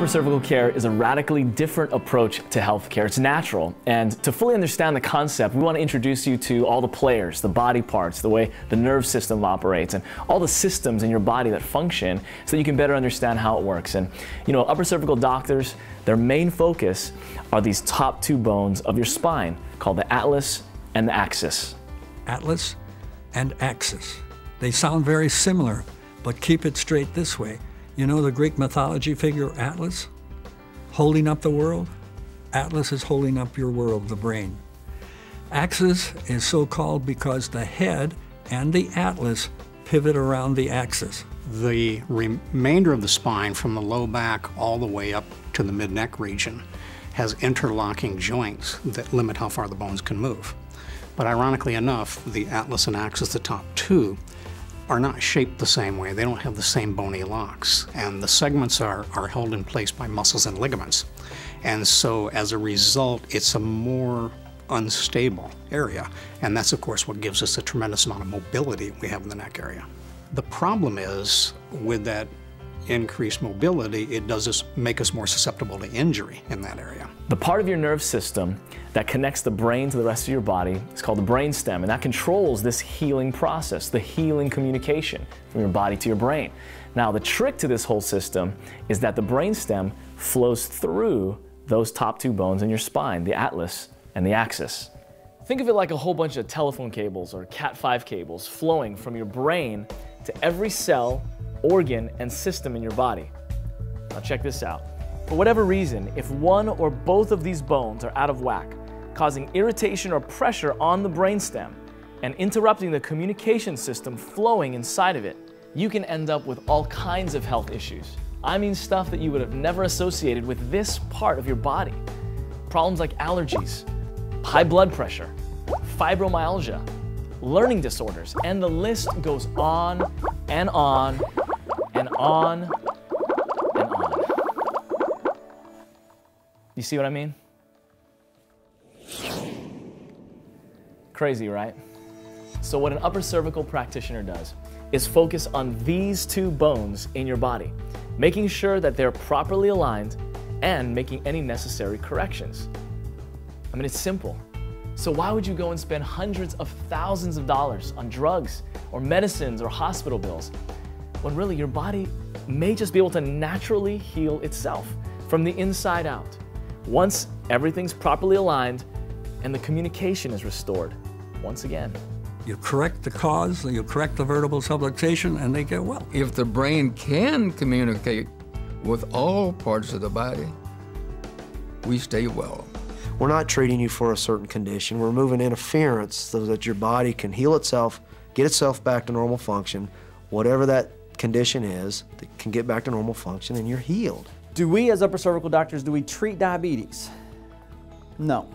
Upper cervical care is a radically different approach to healthcare. It's natural. And to fully understand the concept, we want to introduce you to all the players, the body parts, the way the nerve system operates, and all the systems in your body that function so that you can better understand how it works. And, you know, upper cervical doctors, their main focus are these top two bones of your spine called the atlas and the axis. Atlas and axis. They sound very similar, but keep it straight this way. You know the Greek mythology figure Atlas? Holding up the world? Atlas is holding up your world, the brain. Axis is so called because the head and the atlas pivot around the axis. The remainder of the spine, from the low back all the way up to the mid neck region, has interlocking joints that limit how far the bones can move. But ironically enough, the atlas and axis, the top two, are not shaped the same way. They don't have the same bony locks. And the segments are, are held in place by muscles and ligaments. And so as a result, it's a more unstable area. And that's, of course, what gives us a tremendous amount of mobility we have in the neck area. The problem is with that increased mobility, it does us, make us more susceptible to injury in that area. The part of your nerve system that connects the brain to the rest of your body is called the brain stem, and that controls this healing process, the healing communication from your body to your brain. Now, the trick to this whole system is that the brain stem flows through those top two bones in your spine, the atlas and the axis. Think of it like a whole bunch of telephone cables or Cat5 cables flowing from your brain to every cell organ, and system in your body. Now check this out. For whatever reason, if one or both of these bones are out of whack, causing irritation or pressure on the brainstem and interrupting the communication system flowing inside of it, you can end up with all kinds of health issues. I mean stuff that you would have never associated with this part of your body. Problems like allergies, high blood pressure, fibromyalgia, learning disorders, and the list goes on and on and on and on. You see what I mean? Crazy, right? So, what an upper cervical practitioner does is focus on these two bones in your body, making sure that they're properly aligned and making any necessary corrections. I mean, it's simple. So, why would you go and spend hundreds of thousands of dollars on drugs or medicines or hospital bills when really your body may just be able to naturally heal itself from the inside out once everything's properly aligned and the communication is restored once again. You correct the cause, you correct the vertebral subluxation, and they get well. If the brain can communicate with all parts of the body, we stay well. We're not treating you for a certain condition. We're removing interference so that your body can heal itself, get itself back to normal function, whatever that condition is that can get back to normal function and you're healed. Do we as upper cervical doctors, do we treat diabetes? No.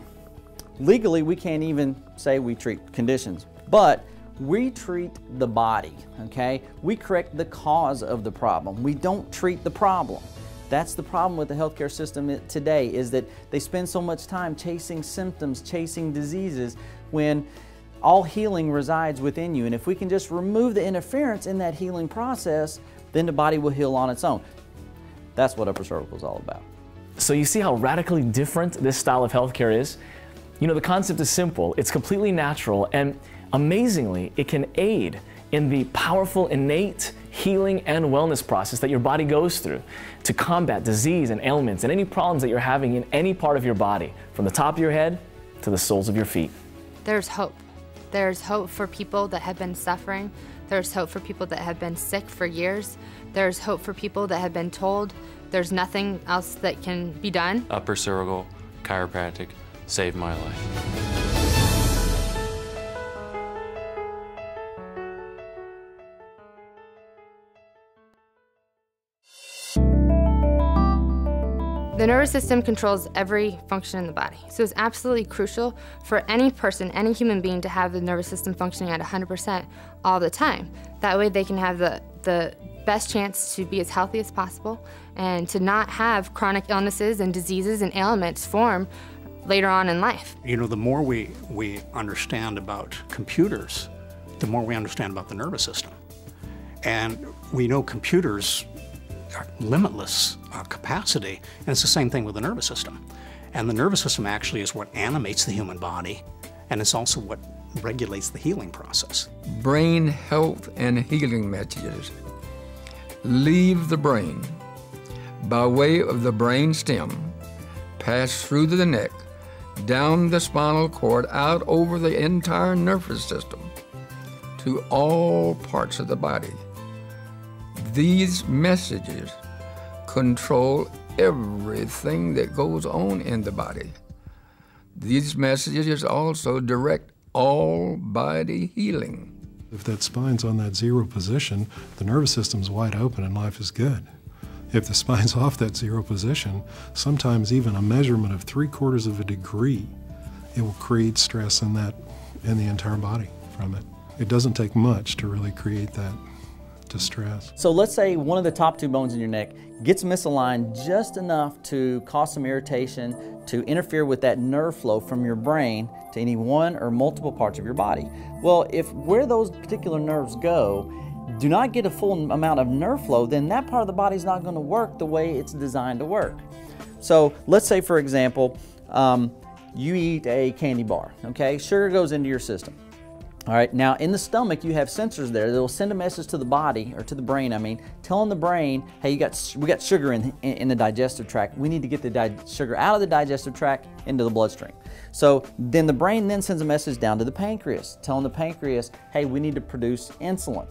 Legally, we can't even say we treat conditions, but we treat the body, okay? We correct the cause of the problem. We don't treat the problem. That's the problem with the healthcare system today is that they spend so much time chasing symptoms, chasing diseases when all healing resides within you. And if we can just remove the interference in that healing process, then the body will heal on its own. That's what upper cervical is all about. So you see how radically different this style of healthcare is? You know, the concept is simple, it's completely natural, and amazingly, it can aid in the powerful innate healing and wellness process that your body goes through to combat disease and ailments and any problems that you're having in any part of your body, from the top of your head to the soles of your feet. There's hope. There's hope for people that have been suffering. There's hope for people that have been sick for years. There's hope for people that have been told there's nothing else that can be done. Upper cervical chiropractic saved my life. The nervous system controls every function in the body, so it's absolutely crucial for any person, any human being to have the nervous system functioning at 100% all the time. That way they can have the, the best chance to be as healthy as possible and to not have chronic illnesses and diseases and ailments form later on in life. You know, the more we, we understand about computers, the more we understand about the nervous system. And we know computers limitless uh, capacity. And it's the same thing with the nervous system. And the nervous system actually is what animates the human body, and it's also what regulates the healing process. Brain health and healing messages leave the brain by way of the brain stem, pass through the neck, down the spinal cord, out over the entire nervous system to all parts of the body. These messages control everything that goes on in the body. These messages also direct all body healing. If that spine's on that zero position, the nervous system's wide open and life is good. If the spine's off that zero position, sometimes even a measurement of three quarters of a degree, it will create stress in that in the entire body from it. It doesn't take much to really create that distress. So let's say one of the top two bones in your neck gets misaligned just enough to cause some irritation, to interfere with that nerve flow from your brain to any one or multiple parts of your body. Well, if where those particular nerves go do not get a full amount of nerve flow, then that part of the body is not going to work the way it's designed to work. So let's say, for example, um, you eat a candy bar, okay? Sugar goes into your system. All right, now in the stomach, you have sensors there that will send a message to the body, or to the brain, I mean, telling the brain, hey, you got, we got sugar in, in, in the digestive tract. We need to get the sugar out of the digestive tract into the bloodstream. So then the brain then sends a message down to the pancreas, telling the pancreas, hey, we need to produce insulin.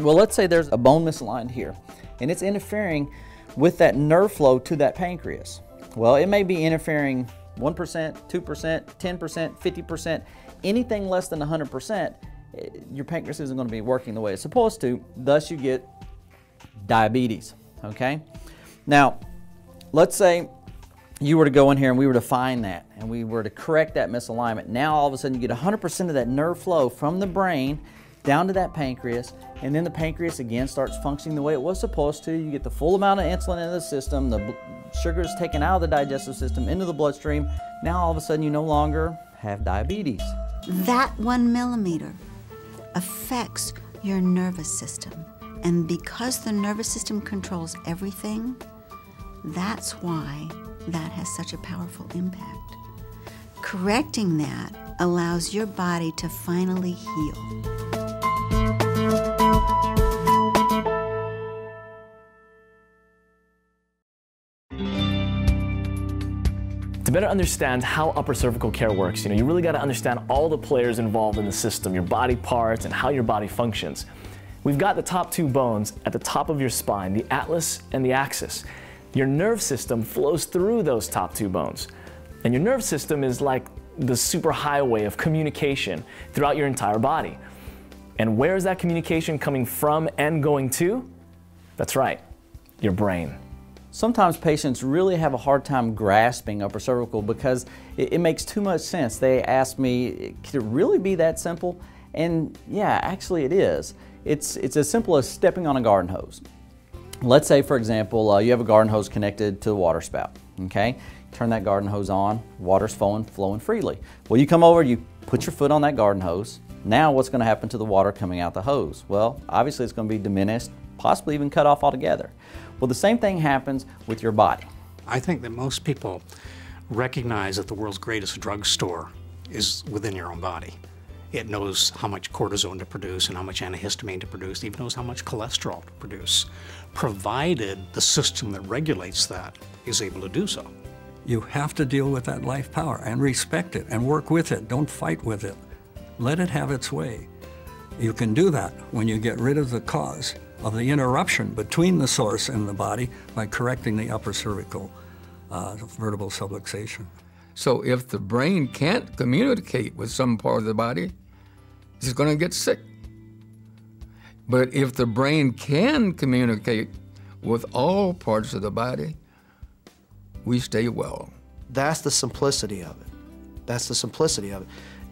Well, let's say there's a bone misaligned here, and it's interfering with that nerve flow to that pancreas. Well, it may be interfering 1%, 2%, 10%, 50%, anything less than 100%, eh, your pancreas isn't going to be working the way it's supposed to. Thus, you get diabetes. Okay? Now, let's say you were to go in here and we were to find that and we were to correct that misalignment. Now, all of a sudden, you get 100% of that nerve flow from the brain down to that pancreas, and then the pancreas again starts functioning the way it was supposed to. You get the full amount of insulin in the system, the sugar is taken out of the digestive system into the bloodstream. Now, all of a sudden, you no longer have diabetes. That one millimeter affects your nervous system. And because the nervous system controls everything, that's why that has such a powerful impact. Correcting that allows your body to finally heal. To better understand how upper cervical care works, you know, you really got to understand all the players involved in the system, your body parts and how your body functions. We've got the top two bones at the top of your spine, the atlas and the axis. Your nerve system flows through those top two bones. And your nerve system is like the superhighway of communication throughout your entire body. And where is that communication coming from and going to? That's right, your brain. Sometimes patients really have a hard time grasping upper cervical because it, it, makes too much sense. They ask me, could it really be that simple? And yeah, actually it is. It's, it's as simple as stepping on a garden hose. Let's say, for example, uh, you have a garden hose connected to the water spout, okay? Turn that garden hose on, water's flowing, flowing freely. Well, you come over, you put your foot on that garden hose. Now what's gonna happen to the water coming out the hose? Well, obviously it's gonna be diminished, possibly even cut off altogether. Well, the same thing happens with your body. I think that most people recognize that the world's greatest drugstore is within your own body. It knows how much cortisone to produce and how much antihistamine to produce. It even knows how much cholesterol to produce, provided the system that regulates that is able to do so. You have to deal with that life power and respect it and work with it. Don't fight with it. Let it have its way. You can do that when you get rid of the cause of the interruption between the source and the body by correcting the upper cervical uh, vertebral subluxation. So if the brain can't communicate with some part of the body, it's going to get sick. But if the brain can communicate with all parts of the body, we stay well. That's the simplicity of it. That's the simplicity of it.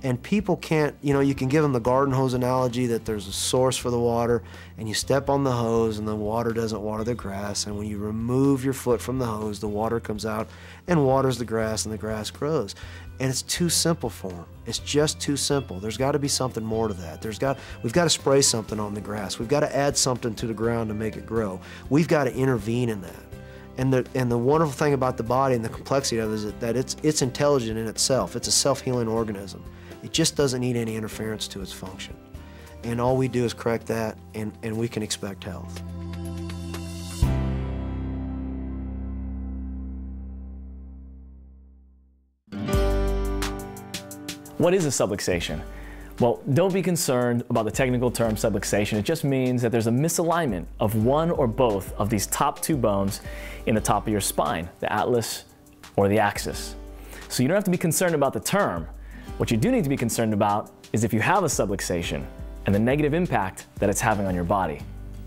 And people can't, you know, you can give them the garden hose analogy that there's a source for the water, and you step on the hose, and the water doesn't water the grass. And when you remove your foot from the hose, the water comes out and waters the grass, and the grass grows. And it's too simple for them. It's just too simple. There's got to be something more to that. There's got, we've got to spray something on the grass. We've got to add something to the ground to make it grow. We've got to intervene in that. And the, and the wonderful thing about the body and the complexity of it is that it's, it's intelligent in itself. It's a self-healing organism. It just doesn't need any interference to its function. And all we do is correct that, and, and we can expect health. What is a subluxation? Well, don't be concerned about the technical term subluxation. It just means that there's a misalignment of one or both of these top two bones in the top of your spine, the atlas or the axis. So you don't have to be concerned about the term. What you do need to be concerned about is if you have a subluxation and the negative impact that it's having on your body.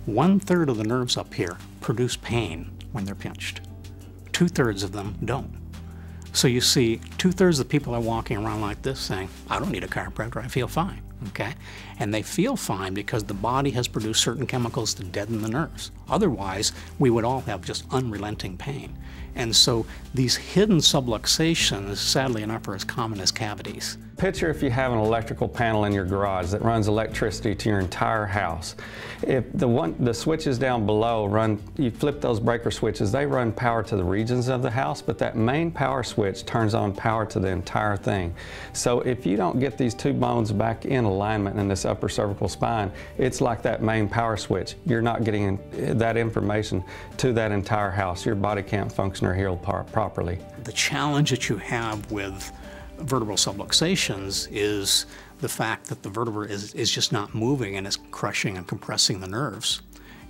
One third of the nerves up here produce pain when they're pinched. Two thirds of them don't. So you see, two thirds of the people are walking around like this saying, I don't need a chiropractor, I feel fine. Okay? And they feel fine because the body has produced certain chemicals to deaden the nerves. Otherwise, we would all have just unrelenting pain. And so these hidden subluxations, sadly enough, are as common as cavities. Picture if you have an electrical panel in your garage that runs electricity to your entire house. If the one the switches down below run, you flip those breaker switches, they run power to the regions of the house, but that main power switch turns on power to the entire thing. So if you don't get these two bones back in alignment in this upper cervical spine, it's like that main power switch. You're not getting that information to that entire house. Your body can't function or heal properly. The challenge that you have with vertebral subluxations is the fact that the vertebra is, is just not moving and it's crushing and compressing the nerves.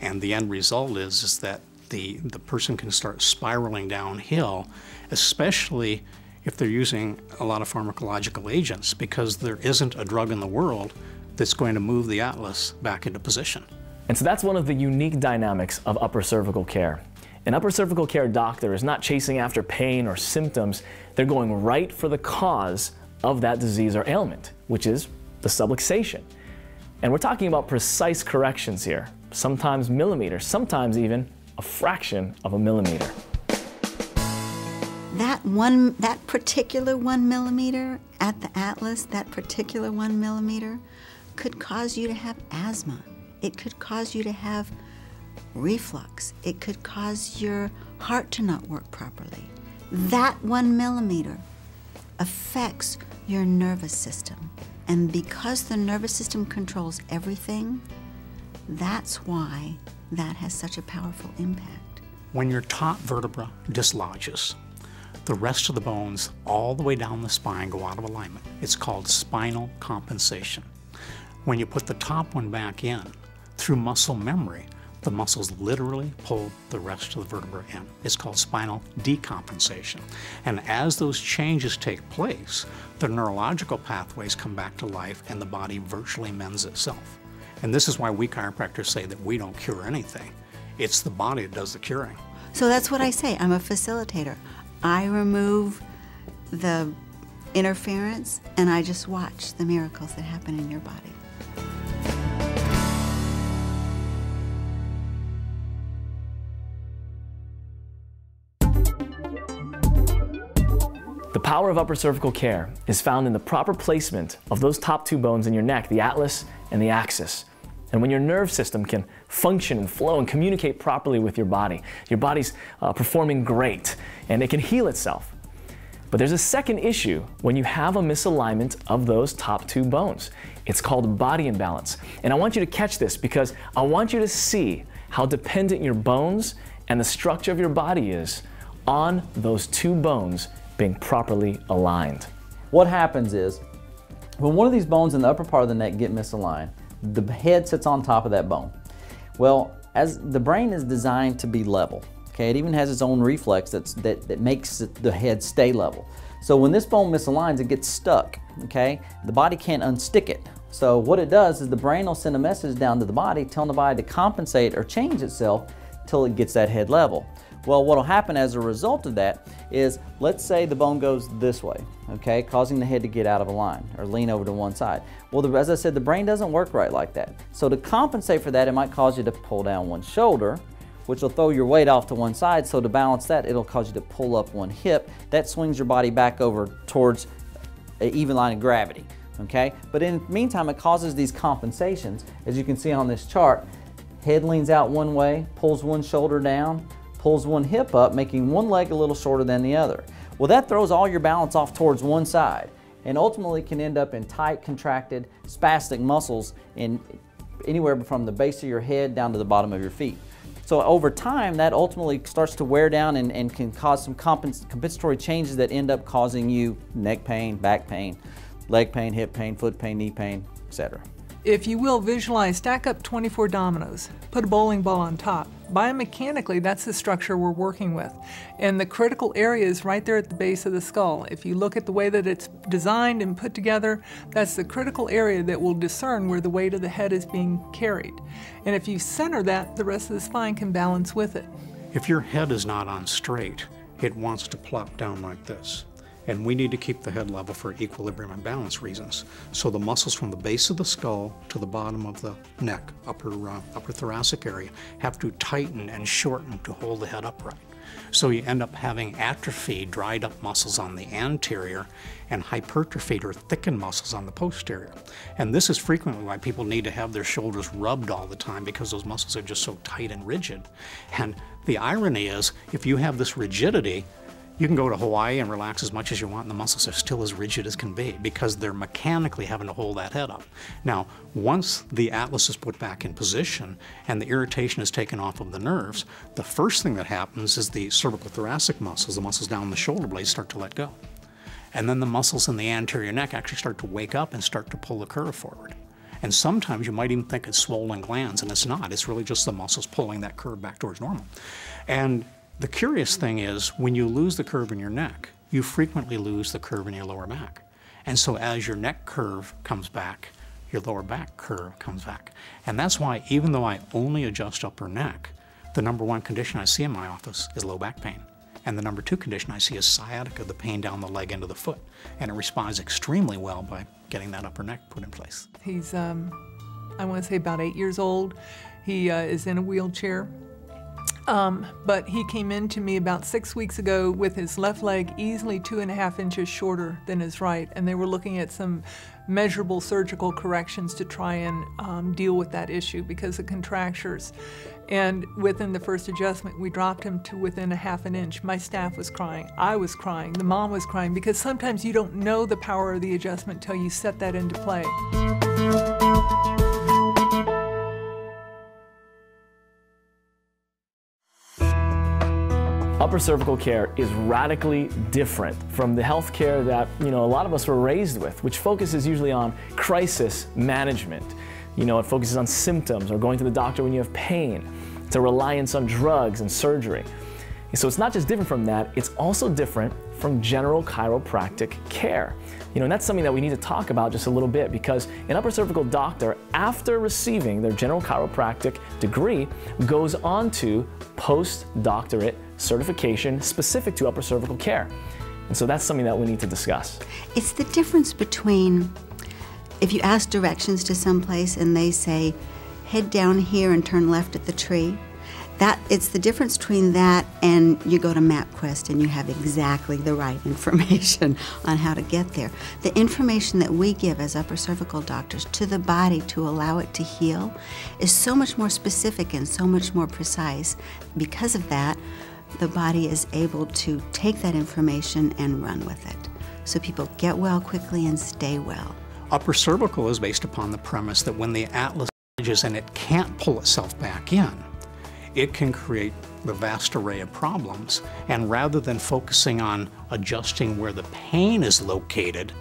And the end result is, is that the, the person can start spiraling downhill, especially if they're using a lot of pharmacological agents, because there isn't a drug in the world that's going to move the atlas back into position. And so that's one of the unique dynamics of upper cervical care. An upper cervical care doctor is not chasing after pain or symptoms, they're going right for the cause of that disease or ailment, which is the subluxation. And we're talking about precise corrections here, sometimes millimeters, sometimes even a fraction of a millimeter. That one, that particular one millimeter at the atlas, that particular one millimeter, could cause you to have asthma. It could cause you to have reflux. It could cause your heart to not work properly. That one millimeter affects your nervous system. And because the nervous system controls everything, that's why that has such a powerful impact. When your top vertebra dislodges, the rest of the bones all the way down the spine go out of alignment. It's called spinal compensation. When you put the top one back in, through muscle memory, the muscles literally pull the rest of the vertebra in. It's called spinal decompensation. And as those changes take place, the neurological pathways come back to life and the body virtually mends itself. And this is why we chiropractors say that we don't cure anything. It's the body that does the curing. So that's what I say. I'm a facilitator. I remove the interference and I just watch the miracles that happen in your body. The power of upper cervical care is found in the proper placement of those top two bones in your neck, the atlas and the axis. And when your nerve system can function and flow and communicate properly with your body, your body's uh, performing great and it can heal itself. But there's a second issue when you have a misalignment of those top two bones. It's called body imbalance. And I want you to catch this because I want you to see how dependent your bones and the structure of your body is on those two bones being properly aligned. What happens is, when one of these bones in the upper part of the neck get misaligned, the head sits on top of that bone. Well, as the brain is designed to be level, okay, it even has its own reflex that's, that, that makes the head stay level. So when this bone misaligns, it gets stuck, okay? The body can't unstick it. So what it does is the brain will send a message down to the body telling the body to compensate or change itself till it gets that head level. Well, what will happen as a result of that is, let's say the bone goes this way, okay, causing the head to get out of a line or lean over to one side. Well, the, as I said, the brain doesn't work right like that. So to compensate for that, it might cause you to pull down one shoulder, which will throw your weight off to one side. So to balance that, it'll cause you to pull up one hip. That swings your body back over towards an even line of gravity, okay? But in the meantime, it causes these compensations. As you can see on this chart, head leans out one way, pulls one shoulder down, pulls one hip up, making one leg a little shorter than the other. Well, that throws all your balance off towards one side and ultimately can end up in tight, contracted, spastic muscles in anywhere from the base of your head down to the bottom of your feet. So over time, that ultimately starts to wear down and, and can cause some compens compensatory changes that end up causing you neck pain, back pain, leg pain, hip pain, foot pain, knee pain, etc. If you will, visualize, stack up 24 dominoes, put a bowling ball on top. Biomechanically, that's the structure we're working with. And the critical area is right there at the base of the skull. If you look at the way that it's designed and put together, that's the critical area that will discern where the weight of the head is being carried. And if you center that, the rest of the spine can balance with it. If your head is not on straight, it wants to plop down like this and we need to keep the head level for equilibrium and balance reasons. So the muscles from the base of the skull to the bottom of the neck, upper, uh, upper thoracic area, have to tighten and shorten to hold the head upright. So you end up having atrophied, dried up muscles on the anterior and hypertrophied or thickened muscles on the posterior. And this is frequently why people need to have their shoulders rubbed all the time because those muscles are just so tight and rigid. And the irony is, if you have this rigidity, you can go to Hawaii and relax as much as you want, and the muscles are still as rigid as can be because they're mechanically having to hold that head up. Now, once the atlas is put back in position and the irritation is taken off of the nerves, the first thing that happens is the cervical thoracic muscles, the muscles down the shoulder blades, start to let go. And then the muscles in the anterior neck actually start to wake up and start to pull the curve forward. And sometimes you might even think it's swollen glands, and it's not. It's really just the muscles pulling that curve back towards normal. And the curious thing is, when you lose the curve in your neck, you frequently lose the curve in your lower back. And so as your neck curve comes back, your lower back curve comes back. And that's why, even though I only adjust upper neck, the number one condition I see in my office is low back pain. And the number two condition I see is sciatica, the pain down the leg into the foot. And it responds extremely well by getting that upper neck put in place. He's, um, I want to say, about eight years old. He uh, is in a wheelchair. Um, but he came in to me about six weeks ago with his left leg easily two and a half inches shorter than his right, and they were looking at some measurable surgical corrections to try and um, deal with that issue because of contractures. And within the first adjustment, we dropped him to within a half an inch. My staff was crying. I was crying. The mom was crying because sometimes you don't know the power of the adjustment until you set that into play. Upper cervical care is radically different from the health care that you know a lot of us were raised with, which focuses usually on crisis management. You know, it focuses on symptoms or going to the doctor when you have pain. It's a reliance on drugs and surgery. So it's not just different from that, it's also different from general chiropractic care. You know, and that's something that we need to talk about just a little bit because an upper cervical doctor, after receiving their general chiropractic degree, goes on to postdoctorate certification specific to upper cervical care. And so that's something that we need to discuss. It's the difference between if you ask directions to someplace and they say, head down here and turn left at the tree, that it's the difference between that and you go to MapQuest and you have exactly the right information on how to get there. The information that we give as upper cervical doctors to the body to allow it to heal is so much more specific and so much more precise. Because of that, the body is able to take that information and run with it. So people get well quickly and stay well. Upper cervical is based upon the premise that when the atlas changes and it can't pull itself back in, it can create the vast array of problems. And rather than focusing on adjusting where the pain is located,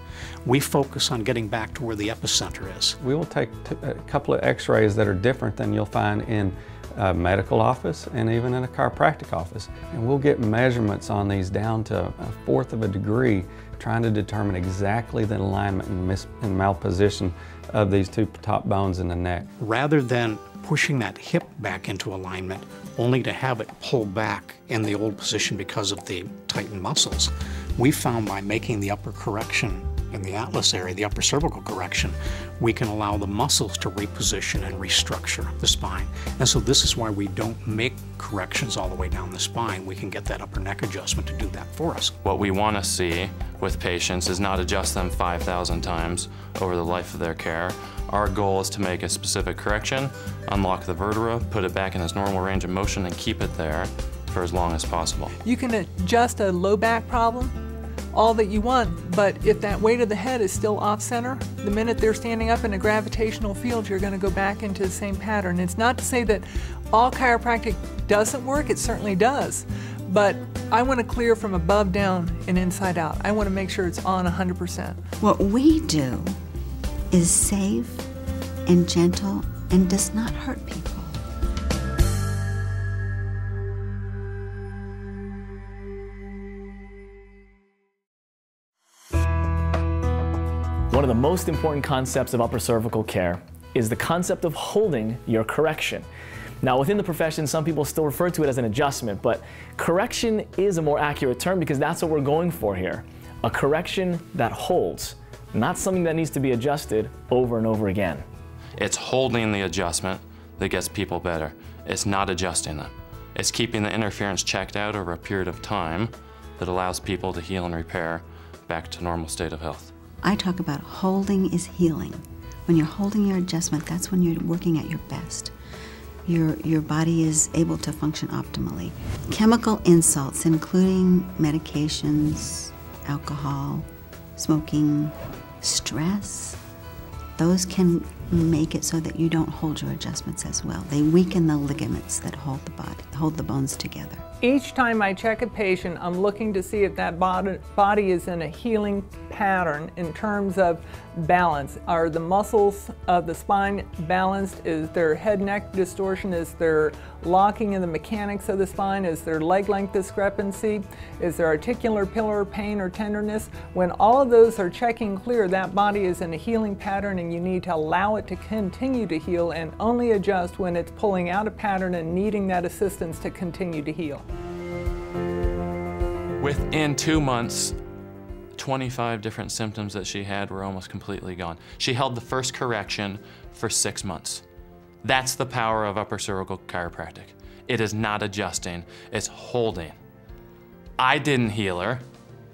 we focus on getting back to where the epicenter is. We will take a couple of x-rays that are different than you'll find in a medical office and even in a chiropractic office. And we'll get measurements on these down to a fourth of a degree, trying to determine exactly the alignment and, mis and malposition of these two top bones in the neck. Rather than pushing that hip back into alignment, only to have it pull back in the old position because of the tightened muscles, we found by making the upper correction in the atlas area, the upper cervical correction, we can allow the muscles to reposition and restructure the spine. And so this is why we don't make corrections all the way down the spine. We can get that upper neck adjustment to do that for us. What we want to see with patients is not adjust them 5,000 times over the life of their care. Our goal is to make a specific correction, unlock the vertebra, put it back in its normal range of motion, and keep it there for as long as possible. You can adjust a low back problem all that you want, but if that weight of the head is still off center, the minute they're standing up in a gravitational field, you're going to go back into the same pattern. It's not to say that all chiropractic doesn't work, it certainly does. But I want to clear from above down and inside out. I want to make sure it's on 100%. What we do is safe and gentle and does not hurt people. One of the most important concepts of upper cervical care is the concept of holding your correction. Now, within the profession, some people still refer to it as an adjustment, but correction is a more accurate term because that's what we're going for here. A correction that holds, not something that needs to be adjusted over and over again. It's holding the adjustment that gets people better. It's not adjusting them. It's keeping the interference checked out over a period of time that allows people to heal and repair back to normal state of health. I talk about holding is healing. When you're holding your adjustment, that's when you're working at your best. Your, your body is able to function optimally. Chemical insults, including medications, alcohol, smoking, stress, those can make it so that you don't hold your adjustments as well. They weaken the ligaments that hold the body, hold the bones together. Each time I check a patient, I'm looking to see if that body, is in a healing pattern in terms of balance. Are the muscles of the spine balanced? Is there head neck distortion? Is there locking in the mechanics of the spine? Is there leg length discrepancy? Is there articular pillar pain or tenderness? When all of those are checking clear, that body is in a healing pattern and you need to allow it to continue to heal and only adjust when it's pulling out a pattern and needing that assistance to continue to heal. Within two months, 25 different symptoms that she had were almost completely gone. She held the first correction for six months. That's the power of upper cervical chiropractic. It is not adjusting, it's holding. I didn't heal her.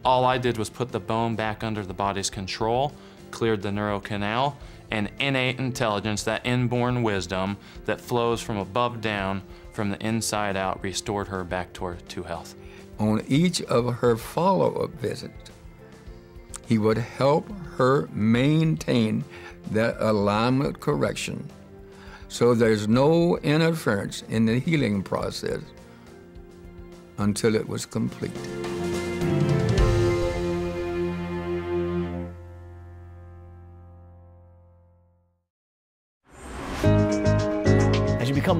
All I did was put the bone back under the body's control, cleared the neural canal, and innate intelligence, that inborn wisdom that flows from above down, from the inside out, restored her back toward to health. On each of her follow-up visits, he would help her maintain that alignment correction so there's no interference in the healing process until it was complete.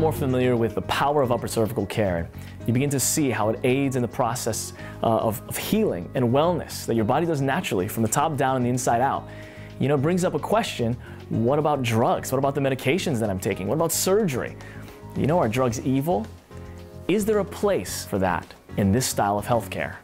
More familiar with the power of upper cervical care, you begin to see how it aids in the process uh, of, of healing and wellness that your body does naturally from the top down and the inside out. You know, it brings up a question what about drugs? What about the medications that I'm taking? What about surgery? You know, are drugs evil? Is there a place for that in this style of healthcare?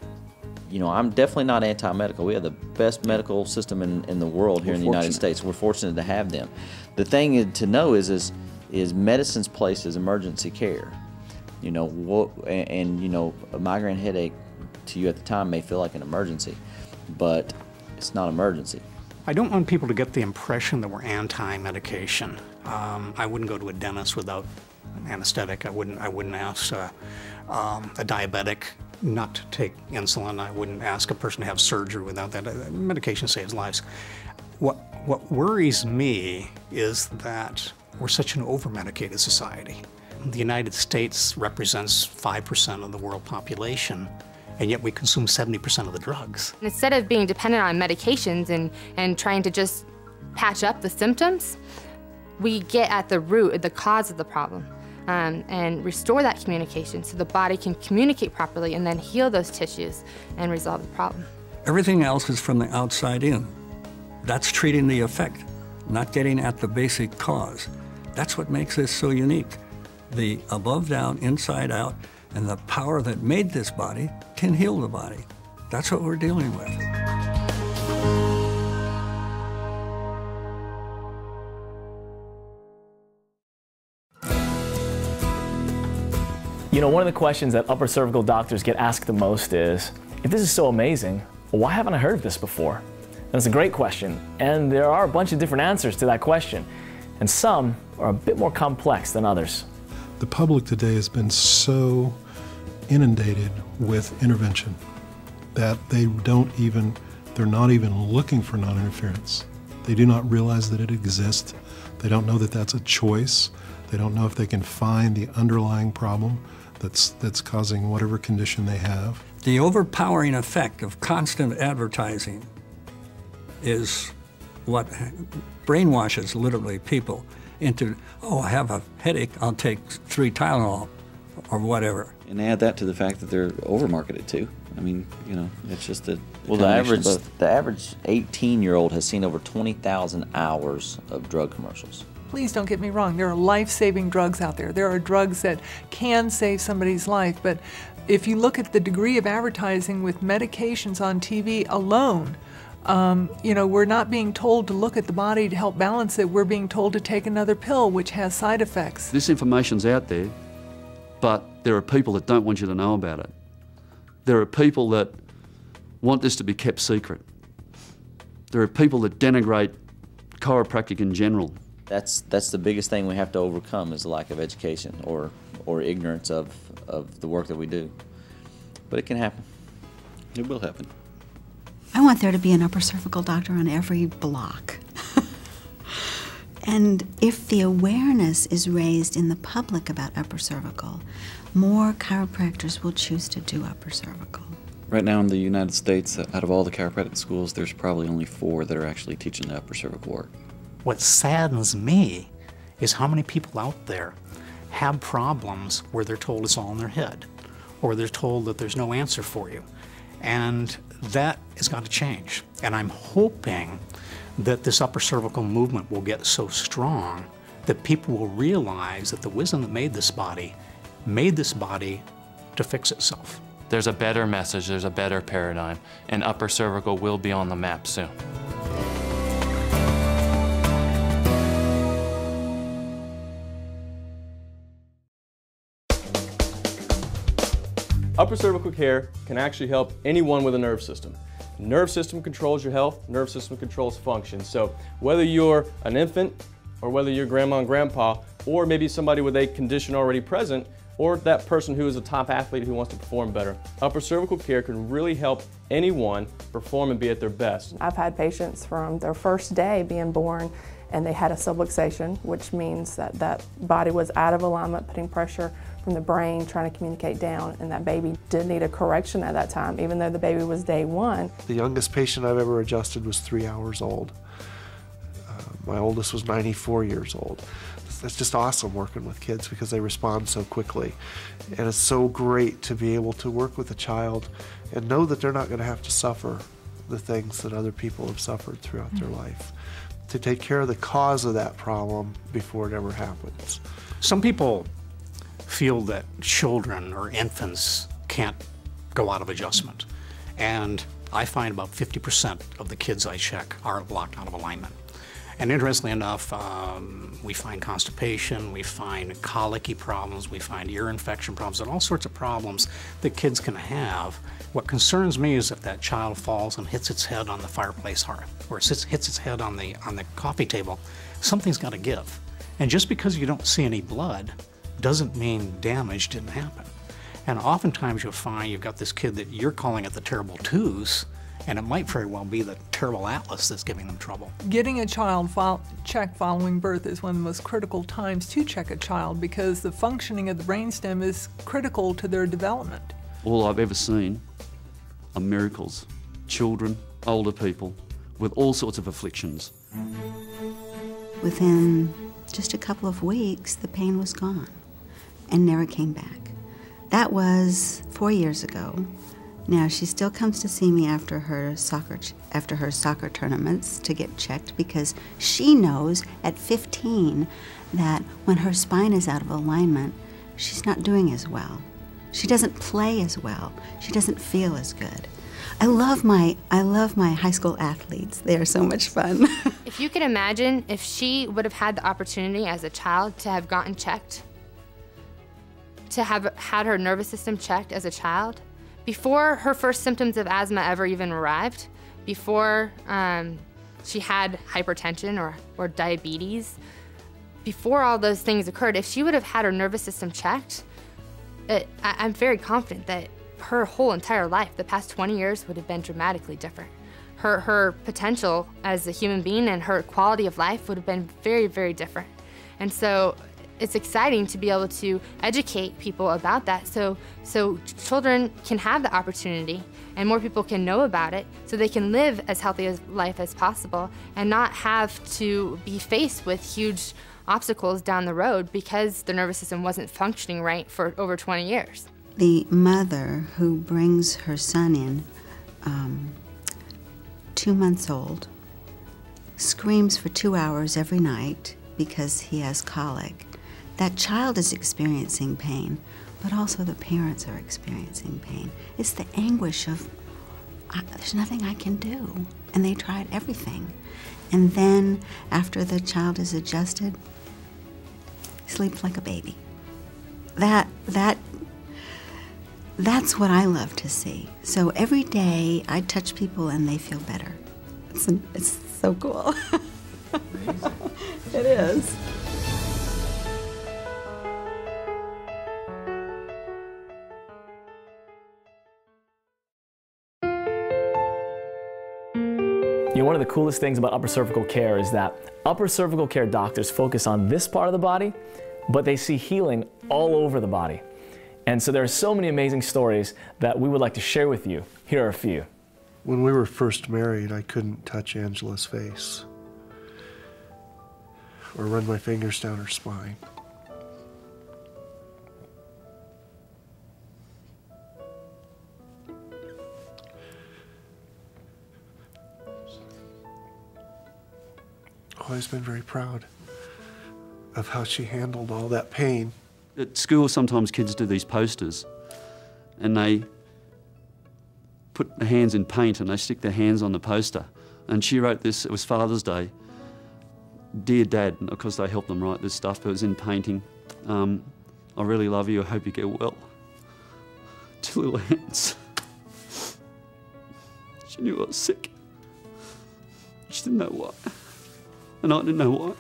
You know, I'm definitely not anti medical. We have the best medical system in, in the world here We're in the United. States. We're fortunate to have them. The thing to know is, is, is medicine's place is emergency care. You know, what, and, and, you know, a migraine headache to you at the time may feel like an emergency, but it's not emergency. I don't want people to get the impression that we're anti-medication. Um, I wouldn't go to a dentist without an anesthetic. I wouldn't. I wouldn't ask uh, um, a diabetic not to take insulin. I wouldn't ask a person to have surgery without that. Medication saves lives. What What worries me is that we're such an over-medicated society. The United States represents five percent of the world population and yet we consume 70% of the drugs. Instead of being dependent on medications and, and trying to just patch up the symptoms, we get at the root, the cause of the problem, um, and restore that communication so the body can communicate properly and then heal those tissues and resolve the problem. Everything else is from the outside in. That's treating the effect. Not getting at the basic cause. That's what makes this so unique. The above down, inside out, and the power that made this body can heal the body. That's what we're dealing with. You know, one of the questions that upper cervical doctors get asked the most is, if this is so amazing, why haven't I heard of this before? That's a great question, and there are a bunch of different answers to that question, and some are a bit more complex than others. The public today has been so inundated with intervention that they don't even, they're not even looking for non interference. They do not realize that it exists. They don't know that that's a choice. They don't know if they can find the underlying problem that's, that's causing whatever condition they have. The overpowering effect of constant advertising is what brainwashes literally people into, oh, I have a headache, I'll take three Tylenol or whatever. And add that to the fact that they're overmarketed too. I mean, you know, it's just a well, the average the average 18 year old has seen over 20,000 hours of drug commercials. Please don't get me wrong. There are life-saving drugs out there. There are drugs that can save somebody's life, but if you look at the degree of advertising with medications on TV alone, um, you know, we're not being told to look at the body to help balance it. We're being told to take another pill, which has side effects. This information's out there, but there are people that don't want you to know about it. There are people that want this to be kept secret. There are people that denigrate chiropractic in general. That's that's the biggest thing we have to overcome is the lack of education or or ignorance of of the work that we do. But it can happen. It will happen. I want there to be an upper cervical doctor on every block. and if the awareness is raised in the public about upper cervical, more chiropractors will choose to do upper cervical. Right now in the United States, uh, out of all the chiropractic schools, there's probably only four that are actually teaching the upper cervical work. What saddens me is how many people out there have problems where they're told it's all in their head, or they're told that there's no answer for you. And that has got to change. And I'm hoping that this upper cervical movement will get so strong that people will realize that the wisdom that made this body made this body to fix itself. There's a better message, there's a better paradigm, and upper cervical will be on the map soon. Upper cervical care can actually help anyone with a nerve system. Nerve system controls your health, nerve system controls function. So whether you're an infant or whether you're grandma and grandpa or maybe somebody with a condition already present or that person who is a top athlete who wants to perform better, upper cervical care can really help anyone perform and be at their best. I've had patients from their first day being born and they had a subluxation, which means that that body was out of alignment, putting pressure from the brain trying to communicate down, and that baby did need a correction at that time, even though the baby was day one. The youngest patient I've ever adjusted was three hours old. Uh, my oldest was 94 years old. It's just awesome working with kids because they respond so quickly. And it's so great to be able to work with a child and know that they're not going to have to suffer the things that other people have suffered throughout their life. To take care of the cause of that problem before it ever happens. Some people feel that children or infants can't go out of adjustment. And I find about 50% of the kids I check are locked out of alignment. And interestingly enough, um, we find constipation, we find colicky problems, we find ear infection problems, and all sorts of problems that kids can have. What concerns me is if that child falls and hits its head on the fireplace hearth, or sits, hits its head on the, on the coffee table, something's got to give. And just because you don't see any blood doesn't mean damage didn't happen. And oftentimes you'll find you've got this kid that you're calling it the terrible twos, and it might very well be the terrible atlas that's giving them trouble. Getting a child fo- check following birth is one of the most critical times to check a child because the functioning of the brainstem is critical to their development. All I've ever seen are miracles. Children, older people, with all sorts of afflictions. Within just a couple of weeks, the pain was gone and never came back. That was four years ago. Now she still comes to see me after her soccer after her soccer tournaments to get checked because she knows at 15 that when her spine is out of alignment, she's not doing as well. She doesn't play as well. She doesn't feel as good. I love my I love my high school athletes. They are so much fun. If you could imagine if she would have had the opportunity as a child to have gotten checked, to have had her nervous system checked as a child, before her first symptoms of asthma ever even arrived, before um, she had hypertension or, or diabetes, before all those things occurred, if she would have had her nervous system checked, it, I, I'm very confident that her whole entire life, the past 20 years, would have been dramatically different. Her, her potential as a human being and her quality of life would have been very, very different. And so it's exciting to be able to educate people about that so, so children can have the opportunity and more people can know about it so they can live as healthy a life as possible and not have to be faced with huge obstacles down the road because their nervous system wasn't functioning right for over 20 years. The mother who brings her son in, um, two months old, screams for two hours every night because he has colic. That child is experiencing pain, but also the parents are experiencing pain. It's the anguish of, there's nothing I can do. And they tried everything. And then, after the child is adjusted, sleeps like a baby. That, that that's what I love to see. So every day I touch people and they feel better. It's, it's so cool. it is. You know, one of the coolest things about upper cervical care is that upper cervical care doctors focus on this part of the body, but they see healing all over the body. And so there are so many amazing stories that we would like to share with you. Here are a few. When we were first married, I couldn't touch Angela's face or run my fingers down her spine. I've always been very proud of how she handled all that pain. At school, sometimes kids do these posters and they put their hands in paint and they stick their hands on the poster. And she wrote this, it was Father's Day. Dear Dad, of course they helped them write this stuff, but it was in painting. Um, I really love you, I hope you get well. Two little hands. She knew I was sick. She didn't know why. And I didn't know why.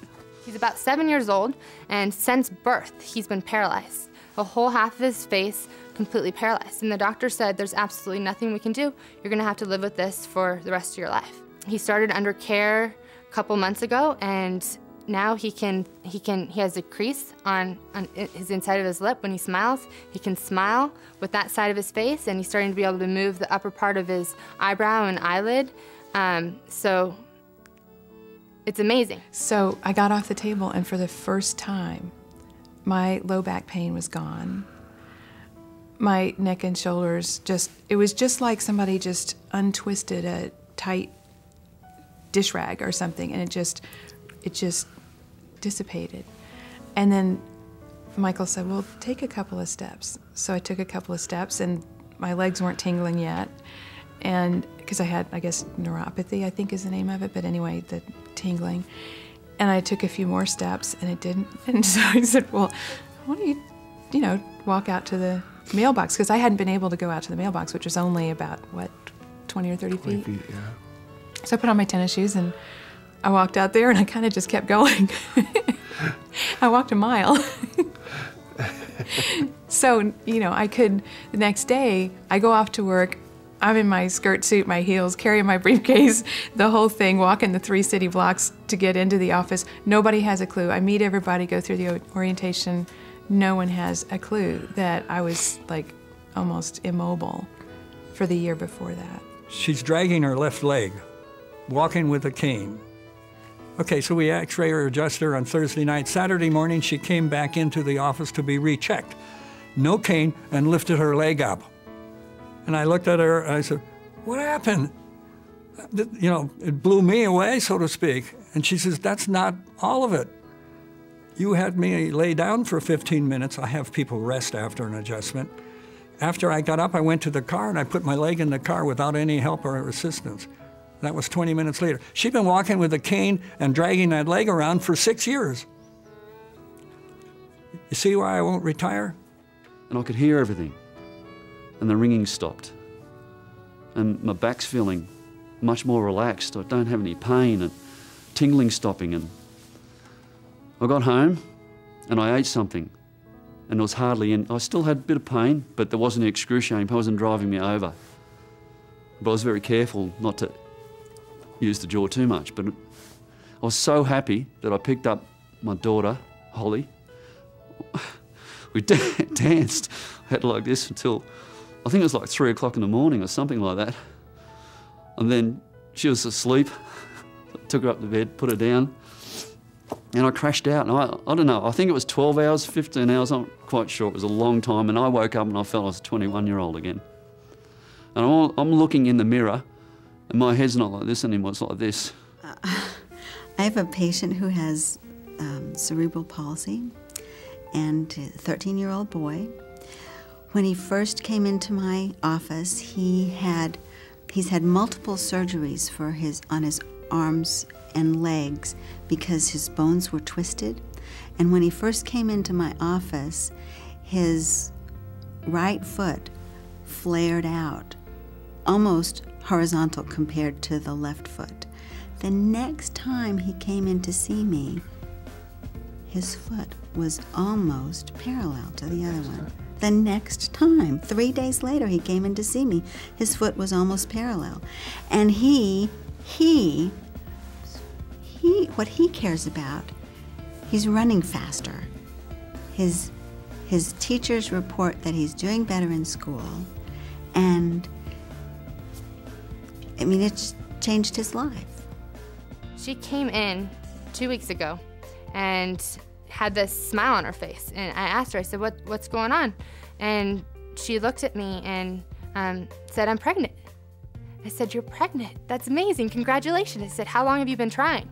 He's about seven years old, and since birth, he's been paralyzed. The whole half of his face completely paralyzed. And the doctor said, There's absolutely nothing we can do. You're gonna have to live with this for the rest of your life. He started under care a couple months ago, and now he can he can he has a crease on, on his inside of his lip when he smiles. He can smile with that side of his face, and he's starting to be able to move the upper part of his eyebrow and eyelid. Um, so it's amazing. So I got off the table, and for the first time, my low back pain was gone. My neck and shoulders just, it was just like somebody just untwisted a tight dish rag or something, and it just, it just dissipated. And then Michael said, Well, take a couple of steps. So I took a couple of steps, and my legs weren't tingling yet. And because I had, I guess, neuropathy, I think is the name of it, but anyway, the tingling. And I took a few more steps and it didn't. And so I said, Well, why don't you, you know, walk out to the mailbox? Because I hadn't been able to go out to the mailbox, which was only about, what, 20 or 30 feet? 20 feet, yeah. So I put on my tennis shoes and I walked out there and I kind of just kept going. I walked a mile. so, you know, I could, the next day, I go off to work. I'm in my skirt suit, my heels, carrying my briefcase, the whole thing, walking the three city blocks to get into the office. Nobody has a clue. I meet everybody, go through the orientation. No one has a clue that I was like almost immobile for the year before that. She's dragging her left leg, walking with a cane. Okay, so we x ray her, adjust her on Thursday night. Saturday morning, she came back into the office to be rechecked. No cane and lifted her leg up. And I looked at her and I said, What happened? You know, it blew me away, so to speak. And she says, That's not all of it. You had me lay down for 15 minutes. I have people rest after an adjustment. After I got up, I went to the car and I put my leg in the car without any help or assistance. That was 20 minutes later. She'd been walking with a cane and dragging that leg around for six years. You see why I won't retire? And I could hear everything. And the ringing stopped. And my back's feeling much more relaxed. I don't have any pain and tingling stopping. And I got home and I ate something. And it was hardly in. I still had a bit of pain, but there wasn't excruciating. It wasn't driving me over. But I was very careful not to use the jaw too much. But I was so happy that I picked up my daughter, Holly. We danced, I had like this until I think it was like three o'clock in the morning or something like that. And then she was asleep. Took her up to bed, put her down, and I crashed out. And I, I don't know, I think it was 12 hours, 15 hours, I'm not quite sure. It was a long time. And I woke up and I felt I was a 21 year old again. And I'm, I'm looking in the mirror, and my head's not like this anymore, it's like this. I have a patient who has um, cerebral palsy and a 13 year old boy. When he first came into my office, he had he's had multiple surgeries for his on his arms and legs because his bones were twisted. And when he first came into my office, his right foot flared out, almost horizontal compared to the left foot. The next time he came in to see me, his foot was almost parallel to the other one. The next time, three days later, he came in to see me. His foot was almost parallel. And he, he, he, what he cares about, he's running faster. His, his teachers report that he's doing better in school. And I mean, it's changed his life. She came in two weeks ago and had this smile on her face. And I asked her, I said, what, What's going on? And she looked at me and um, said, I'm pregnant. I said, You're pregnant. That's amazing. Congratulations. I said, How long have you been trying?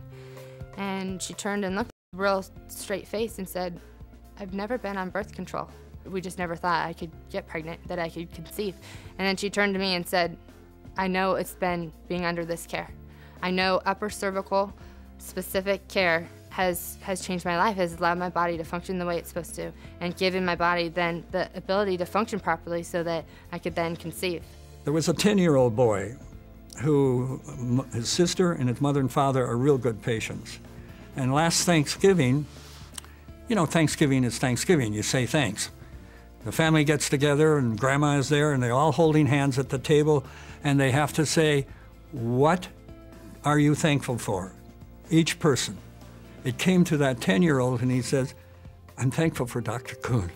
And she turned and looked real straight face and said, I've never been on birth control. We just never thought I could get pregnant, that I could conceive. And then she turned to me and said, I know it's been being under this care. I know upper cervical specific care has has changed my life, has allowed my body to function the way it's supposed to, and given my body then the ability to function properly so that I could then conceive. There was a 10-year-old boy who his sister and his mother and father are real good patients. And last Thanksgiving, you know, Thanksgiving is Thanksgiving. You say thanks. The family gets together and grandma is there and they're all holding hands at the table and they have to say, What are you thankful for? Each person. It came to that 10 year old and he says, I'm thankful for Dr. Kuhn.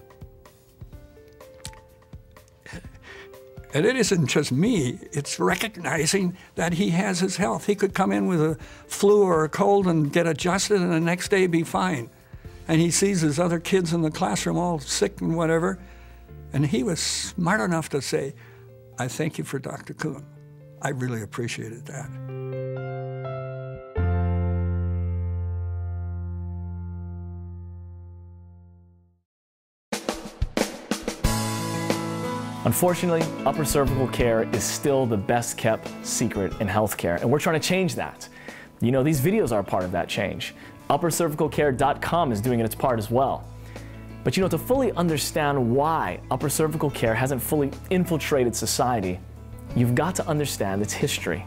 And it isn't just me, it's recognizing that he has his health. He could come in with a flu or a cold and get adjusted and the next day be fine. And he sees his other kids in the classroom all sick and whatever. And he was smart enough to say, I thank you for Dr. Kuhn. I really appreciated that. Unfortunately, upper cervical care is still the best kept secret in healthcare, and we're trying to change that. You know, these videos are part of that change. UpperCervicalCare.com is doing its part as well. But you know, to fully understand why upper cervical care hasn't fully infiltrated society, you've got to understand its history.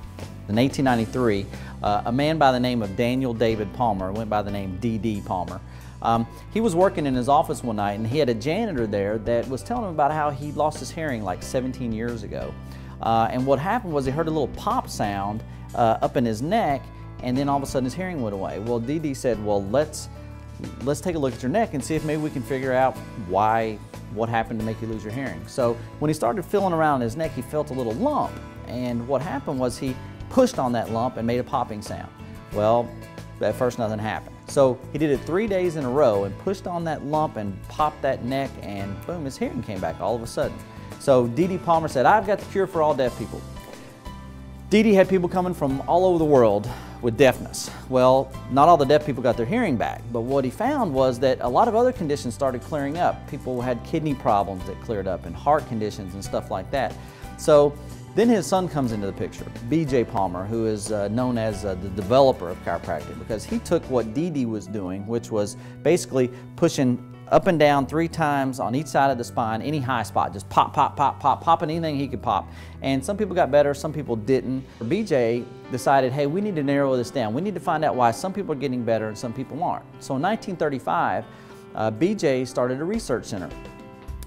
In 1893, uh, a man by the name of Daniel David Palmer went by the name D.D. Palmer. Um, he was working in his office one night and he had a janitor there that was telling him about how he lost his hearing like 17 years ago. Uh, and what happened was he heard a little pop sound uh, up in his neck and then all of a sudden his hearing went away. Well, Dee Dee said, well, let's, let's take a look at your neck and see if maybe we can figure out why, what happened to make you lose your hearing. So when he started feeling around his neck, he felt a little lump. And what happened was he pushed on that lump and made a popping sound. Well, at first nothing happened. So he did it three days in a row and pushed on that lump and popped that neck and boom, his hearing came back all of a sudden. So D.D. Palmer said, I've got the cure for all deaf people. Dee Dee had people coming from all over the world with deafness. Well, not all the deaf people got their hearing back, but what he found was that a lot of other conditions started clearing up. People had kidney problems that cleared up and heart conditions and stuff like that. So then his son comes into the picture, B.J. Palmer, who is uh, known as uh, the developer of chiropractic because he took what Dee was doing, which was basically pushing up and down three times on each side of the spine, any high spot, just pop, pop, pop, pop, popping anything he could pop. And some people got better, some people didn't. BJ decided, hey, we need to narrow this down. We need to find out why some people are getting better and some people aren't. So in 1935, uh, BJ started a research center.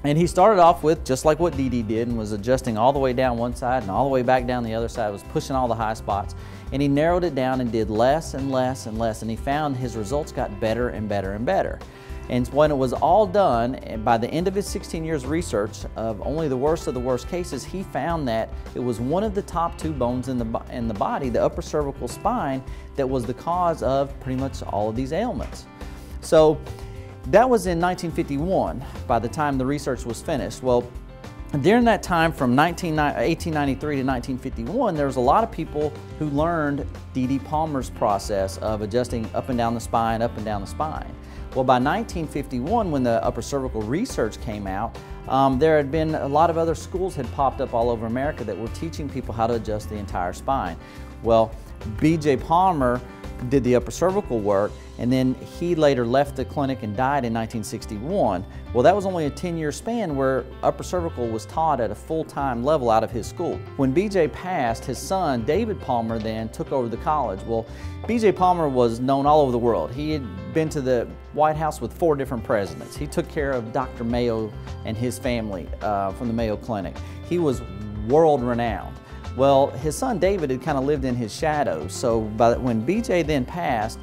And he started off with just like what Dee did and was adjusting all the way down one side and all the way back down the other side, was pushing all the high spots. And he narrowed it down and did less and less and less. And he found his results got better and better and better. And when it was all done, by the end of his 16 years research of only the worst of the worst cases, he found that it was one of the top two bones in the, in the body, the upper cervical spine, that was the cause of pretty much all of these ailments. So that was in 1951 by the time the research was finished. Well, during that time from 19, 1893 to 1951, there was a lot of people who learned D.D. Palmer's process of adjusting up and down the spine, up and down the spine. Well, by 1951, when the upper cervical research came out, um, there had been a lot of other schools had popped up all over America that were teaching people how to adjust the entire spine. Well, B.J. Palmer did the upper cervical work, and then he later left the clinic and died in 1961. Well, that was only a 10-year span where upper cervical was taught at a full-time level out of his school. When BJ passed, his son, David Palmer, then took over the college. Well, BJ Palmer was known all over the world. He had been to the White House with four different presidents. He took care of Dr. Mayo and his family uh, from the Mayo Clinic. He was world-renowned. Well, his son David had kind of lived in his shadow, So by, when BJ then passed,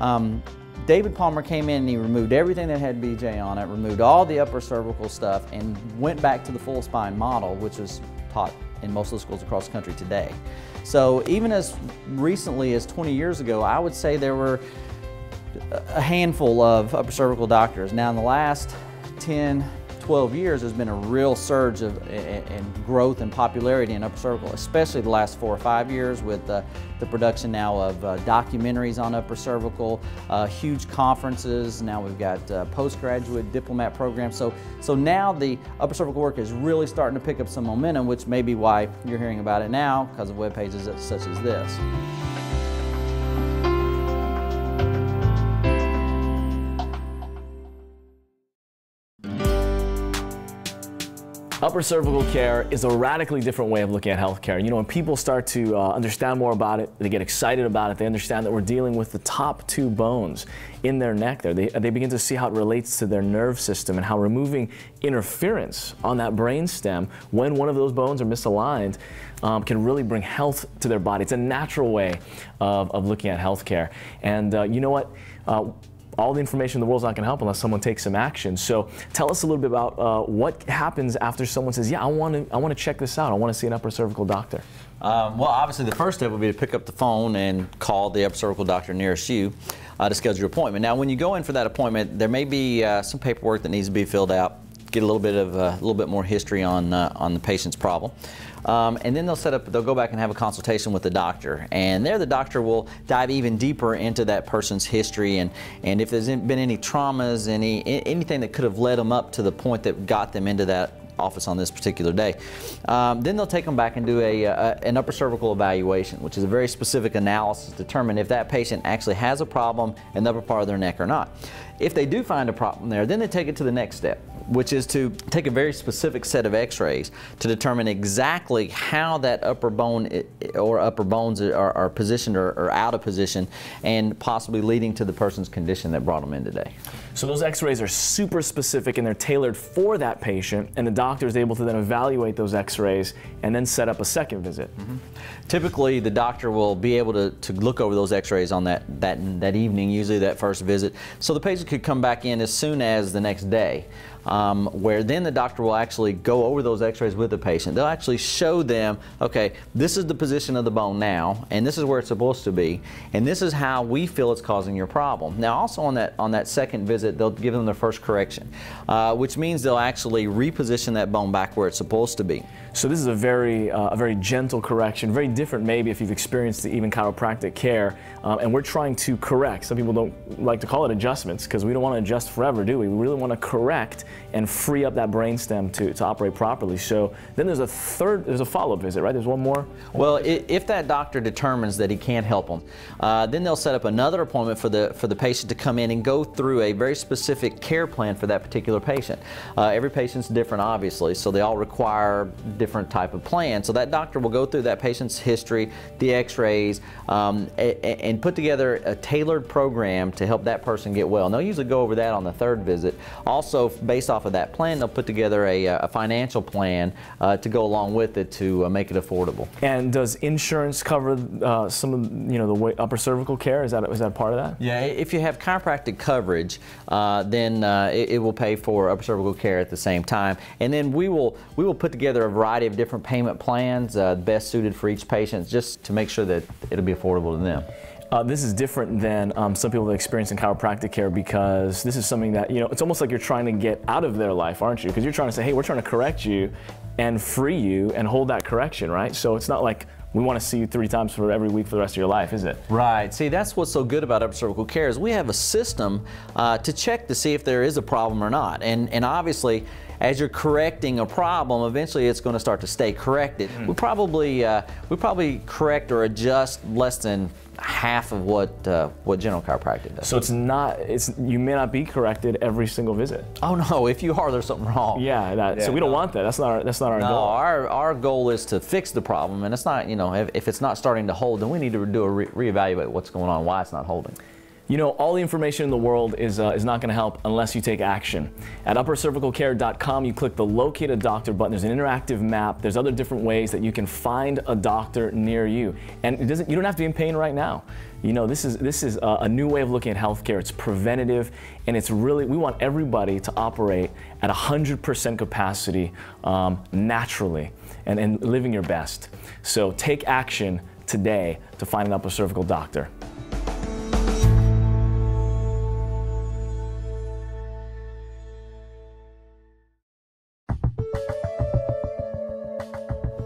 um, David Palmer came in and he removed everything that had BJ on it, removed all the upper cervical stuff, and went back to the full spine model, which is taught in most of the schools across the country today. So even as recently as 20 years ago, I would say there were a handful of upper cervical doctors. Now in the last 10, 12 years, there's been a real surge of in growth and popularity in upper cervical, especially the last four or five years with uh, the production now of uh, documentaries on upper cervical, uh, huge conferences. Now we've got uh, postgraduate diplomate programs. So, so now the upper cervical work is really starting to pick up some momentum, which may be why you're hearing about it now because of web pages such as this. Upper cervical care is a radically different way of looking at healthcare. You know, when people start to uh, understand more about it, they get excited about it, they understand that we're dealing with the top two bones in their neck there. They, they begin to see how it relates to their nerve system and how removing interference on that brain stem when one of those bones are misaligned um, can really bring health to their body. It's a natural way of, of looking at healthcare. And uh, you know what? Uh, all the information in the world's not going to help unless someone takes some action. So tell us a little bit about uh, what happens after someone says, yeah, I want to I want to check this out. I want to see an upper cervical doctor. Um, well, obviously the first step would be to pick up the phone and call the upper cervical doctor nearest you uh, to schedule your appointment. Now, when you go in for that appointment, there may be uh, some paperwork that needs to be filled out, get a little bit of uh, a little bit more history on uh, on the patient's problem. Um, and then they'll set up, they'll go back and have a consultation with the doctor. And there the doctor will dive even deeper into that person's history and, and if there's been any traumas, any anything that could have led them up to the point that got them into that office on this particular day. Um, then they'll take them back and do a, a, an upper cervical evaluation, which is a very specific analysis to determine if that patient actually has a problem in the upper part of their neck or not. If they do find a problem there, then they take it to the next step which is to take a very specific set of x-rays to determine exactly how that upper bone or upper bones are, are positioned or, or, out of position and possibly leading to the person's condition that brought them in today. So those x-rays are super specific and they're tailored for that patient and the doctor is able to then evaluate those x-rays and then set up a second visit. Mm -hmm. Typically the doctor will be able to, to look over those x-rays on that, that, that evening, usually that first visit. So the patient could come back in as soon as the next day. um, where then the doctor will actually go over those x-rays with the patient. They'll actually show them, okay, this is the position of the bone now, and this is where it's supposed to be, and this is how we feel it's causing your problem. Now also on that, on that second visit, they'll give them their first correction, uh, which means they'll actually reposition that bone back where it's supposed to be. So this is a very, uh, a very gentle correction, very different maybe if you've experienced even chiropractic care, um, and we're trying to correct. Some people don't like to call it adjustments because we don't want to adjust forever, do we? We really want to correct and free up that brainstem to, to operate properly. So then there's a third, there's a follow-up visit, right? There's one more? Well, if that doctor determines that he can't help them, uh, then they'll set up another appointment for the, for the patient to come in and go through a very specific care plan for that particular patient. Uh, every patient's different, obviously, so they all require different type of plan. So that doctor will go through that patient's history, the x-rays, um, and put together a tailored program to help that person get well. And they'll usually go over that on the third visit. Also, based off of that plan, they'll put together a, a financial plan uh, to go along with it to uh, make it affordable. And does insurance cover uh, some of you know the upper cervical care? Is that is that part of that? Yeah, if you have chiropractic coverage, uh, then uh, it, it will pay for upper cervical care at the same time. And then we will we will put together a variety of different payment plans, uh, best suited for each patient, just to make sure that it'll be affordable to them. Uh, this is different than um, some people that experience in chiropractic care because this is something that, you know, it's almost like you're trying to get out of their life, aren't you? Because you're trying to say, hey, we're trying to correct you and free you and hold that correction, right? So it's not like we want to see you three times for every week for the rest of your life, is it? Right. See, that's what's so good about upper cervical care is we have a system uh, to check to see if there is a problem or not. And, and obviously, as you're correcting a problem, eventually it's going to start to stay corrected. Mm. We probably uh, we probably correct or adjust less than half of what uh, what general chiropractic does. So it's not it's you may not be corrected every single visit. Oh no, if you are, there's something wrong. Yeah, that, yeah so we don't want that. That's not our, that's not our no, goal. our our goal is to fix the problem, and it's not you know if, if it's not starting to hold, then we need to do a re reevaluate what's going on, why it's not holding. You know, all the information in the world is, uh, is not going to help unless you take action. At uppercervicalcare.com, you click the Locate a Doctor button. There's an interactive map. There's other different ways that you can find a doctor near you. And it doesn't, you don't have to be in pain right now. You know, this is, this is a, a new way of looking at healthcare. It's preventative, and it's really, we want everybody to operate at 100% capacity um, naturally and, and living your best. So take action today to find an upper cervical doctor.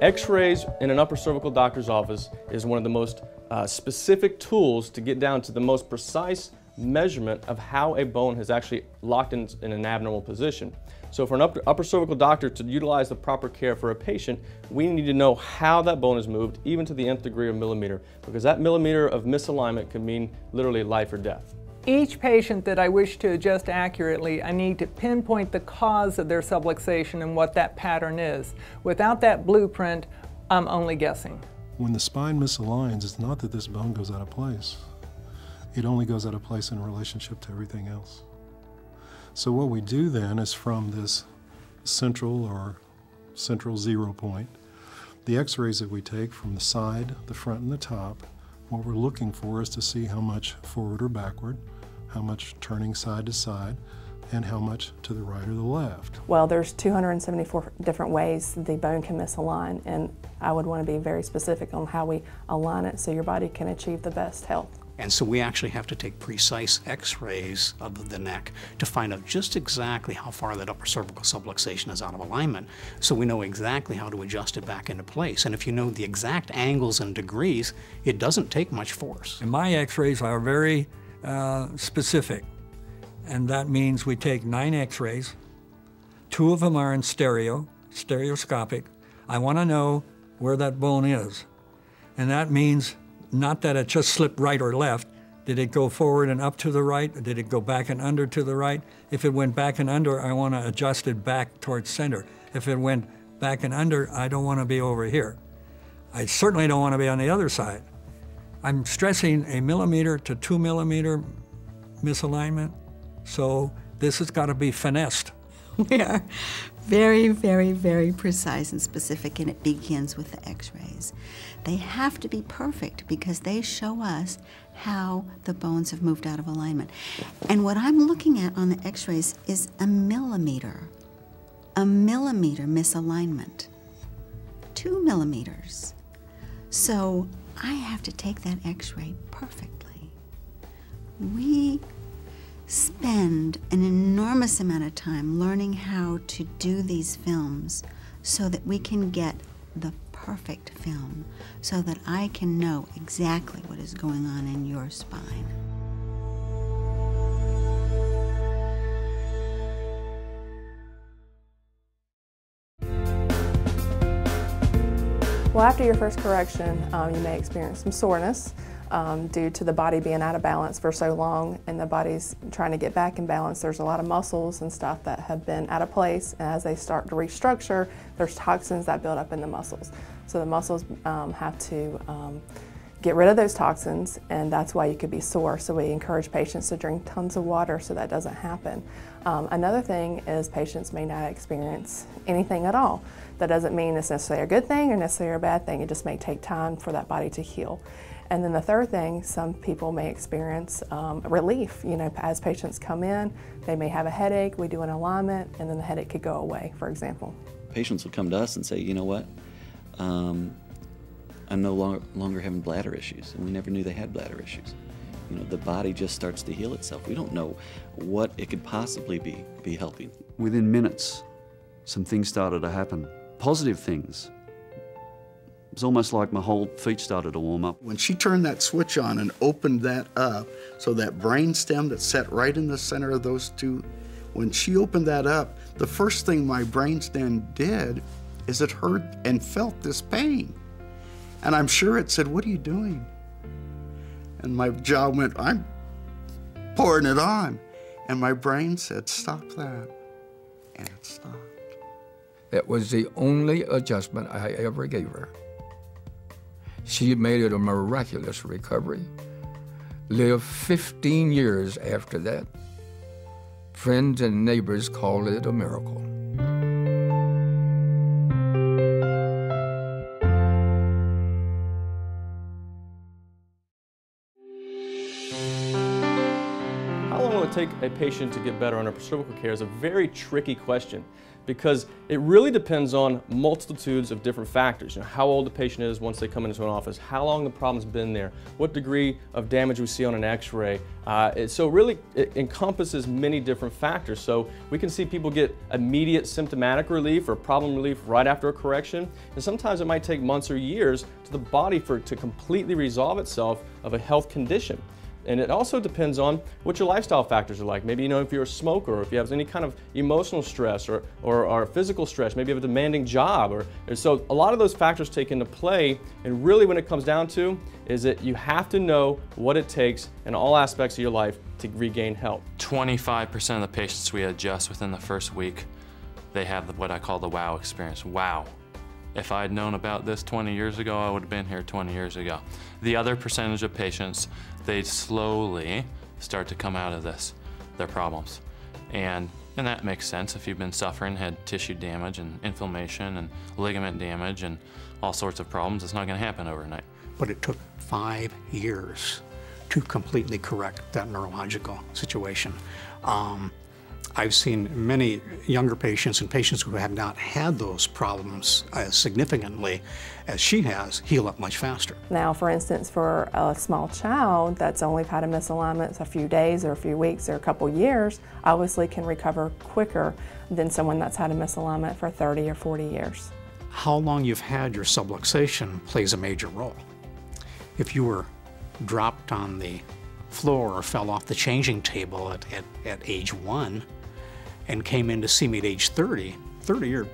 X-rays in an upper cervical doctor's office is one of the most uh, specific tools to get down to the most precise measurement of how a bone has actually locked in, in an abnormal position. So for an upper, upper, cervical doctor to utilize the proper care for a patient, we need to know how that bone is moved, even to the nth degree of millimeter, because that millimeter of misalignment can mean literally life or death. Each patient that I wish to adjust accurately, I need to pinpoint the cause of their subluxation and what that pattern is. Without that blueprint, I'm only guessing. When the spine misaligns, it's not that this bone goes out of place. It only goes out of place in relationship to everything else. So what we do then is from this central or central zero point, the x-rays that we take from the side, the front, and the top, what we're looking for is to see how much forward or backward, how much turning side to side, and how much to the right or the left. Well, there's 274 different ways the bone can misalign, and I would want to be very specific on how we align it so your body can achieve the best health. And so we actually have to take precise x-rays of the neck to find out just exactly how far that upper cervical subluxation is out of alignment so we know exactly how to adjust it back into place. And if you know the exact angles and degrees, it doesn't take much force. And my x-rays are very uh, specific. And that means we take nine x rays, two of them are in stereo, stereoscopic. I want to know where that bone is. And that means not that it just slipped right or left. Did it go forward and up to the right? Did it go back and under to the right? If it went back and under, I want to adjust it back towards center. If it went back and under, I don't want to be over here. I certainly don't want to be on the other side. I'm stressing a millimeter to two millimeter misalignment, so this has got to be finessed. We are very, very, very precise and specific, and it begins with the x rays. They have to be perfect because they show us how the bones have moved out of alignment. And what I'm looking at on the x rays is a millimeter, a millimeter misalignment, two millimeters. So I have to take that x ray perfectly. We spend an enormous amount of time learning how to do these films so that we can get the perfect film so that I can know exactly what is going on in your spine. After your first correction, um, you may experience some soreness um, due to the body being out of balance for so long and the body's trying to get back in balance. There's a lot of muscles and stuff that have been out of place. And as they start to restructure, there's toxins that build up in the muscles. So the muscles um, have to um, get rid of those toxins and that's why you could be sore. So we encourage patients to drink tons of water so that doesn't happen. Um, another thing is patients may not experience anything at all. That doesn't mean it's necessarily a good thing or necessarily a bad thing. It just may take time for that body to heal. And then the third thing, some people may experience um, relief. You know, as patients come in, they may have a headache, we do an alignment, and then the headache could go away, for example. Patients will come to us and say, you know what, um, I'm no longer, longer having bladder issues, and we never knew they had bladder issues. You know, the body just starts to heal itself. We don't know what it could possibly be, be helping. Within minutes, some things started to happen. Positive things. It was almost like my whole feet started to warm up. When she turned that switch on and opened that up, so that brain stem that's set right in the center of those two, when she opened that up, the first thing my brain stem did is it heard and felt this pain. And I'm sure it said, What are you doing? And my jaw went, I'm pouring it on. And my brain said, Stop that. And it stopped. That was the only adjustment I ever gave her. She made it a miraculous recovery. Lived 15 years after that. Friends and neighbors called it a miracle. It a patient to get better under cervical care is a very tricky question because it really depends on multitudes of different factors. You know, how old the patient is once they come into an office, how long the problem's been there, what degree of damage we see on an x-ray. Uh, so really it encompasses many different factors. So we can see people get immediate symptomatic relief or problem relief right after a correction. And sometimes it might take months or years to the body for it to completely resolve itself of a health condition. And it also depends on what your lifestyle factors are like. Maybe you know if you're a smoker or if you have any kind of emotional stress or, or, or physical stress, maybe you have a demanding job. Or, so a lot of those factors take into play. And really when it comes down to is that you have to know what it takes in all aspects of your life to regain health. 25% of the patients we adjust within the first week, they have what I call the wow experience. Wow. If I had known about this 20 years ago, I would have been here 20 years ago. The other percentage of patients, they slowly start to come out of this, their problems. And, and that makes sense if you've been suffering, had tissue damage and inflammation and ligament damage and all sorts of problems, it's not gonna happen overnight. But it took five years to completely correct that neurological situation. Um, I've seen many younger patients and patients who have not had those problems as significantly as she has heal up much faster. Now, for instance, for a small child that's only had a misalignment a few days or a few weeks or a couple years, obviously can recover quicker than someone that's had a misalignment for 30 or 40 years. How long you've had your subluxation plays a major role. If you were dropped on the floor or fell off the changing table at, at, at age one and came in to see me at age 30, 30 year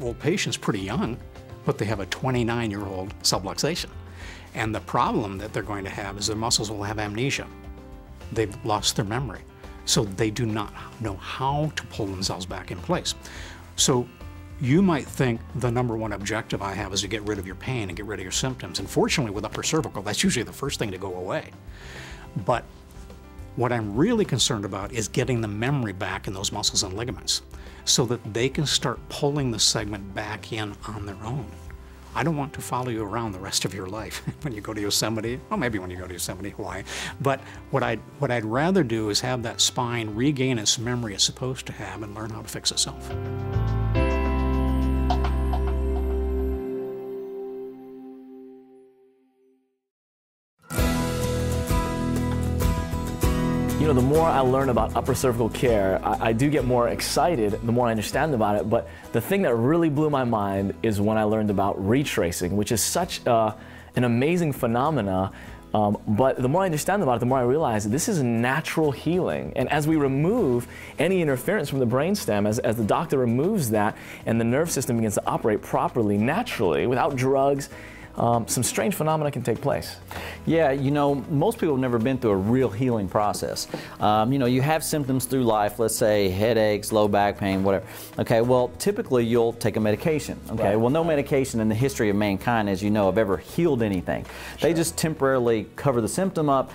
old patient's pretty young, but they have a 29 year old subluxation. And the problem that they're going to have is their muscles will have amnesia. They've lost their memory. So they do not know how to pull themselves back in place. So you might think the number one objective I have is to get rid of your pain and get rid of your symptoms. And fortunately, with upper cervical, that's usually the first thing to go away. But what I'm really concerned about is getting the memory back in those muscles and ligaments. so that they can start pulling the segment back in on their own. I don't want to follow you around the rest of your life when you go to Yosemite. Well, maybe when you go to Yosemite, Hawaii. But what I'd, what I'd rather do is have that spine regain its memory it's supposed to have and learn how to fix itself. You know, the more I learn about upper cervical care, I, I, do get more excited the more I understand about it. But the thing that really blew my mind is when I learned about retracing, which is such uh, an amazing phenomena. Um, but the more I understand about it, the more I realize this is natural healing. And as we remove any interference from the brainstem, as, as the doctor removes that and the nerve system begins to operate properly, naturally, without drugs, um, some strange phenomena can take place. Yeah, you know, most people have never been through a real healing process. Um, you know, you have symptoms through life, let's say headaches, low back pain, whatever. Okay, well, typically you'll take a medication. Okay, right. well, no medication in the history of mankind, as you know, have ever healed anything. Sure. They just temporarily cover the symptom up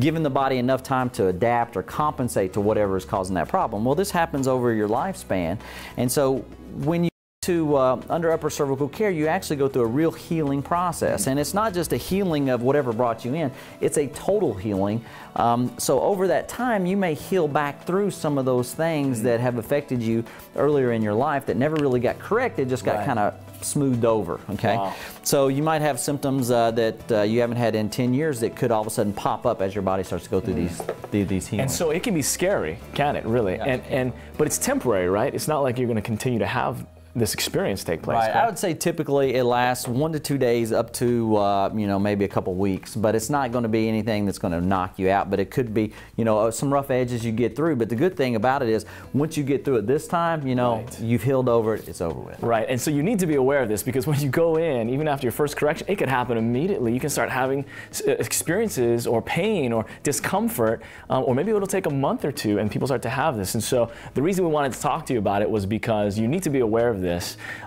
giving the body enough time to adapt or compensate to whatever is causing that problem. Well, this happens over your lifespan. And so when you to uh, under upper cervical care, you actually go through a real healing process. And it's not just a healing of whatever brought you in, it's a total healing. Um, so over that time, you may heal back through some of those things that have affected you earlier in your life that never really got corrected, just got right. kind of smoothed over. Okay, wow. so you might have symptoms uh, that uh, you haven't had in 10 years that could all of a sudden pop up as your body starts to go through mm. these, these these healings. And so it can be scary, can it? Really? Yeah. And and but it's temporary, right? It's not like you're going to continue to have this experience take place. Right. I would say typically it lasts one to two days up to uh, you know maybe a couple weeks, but it's not going to be anything that's going to knock you out. But it could be you know uh, some rough edges you get through. But the good thing about it is once you get through it this time, you know right. you've healed over it. It's over with. Right. And so you need to be aware of this because when you go in, even after your first correction, it could happen immediately. You can start having uh, experiences or pain or discomfort, um, or maybe it'll take a month or two, and people start to have this. And so the reason we wanted to talk to you about it was because you need to be aware of this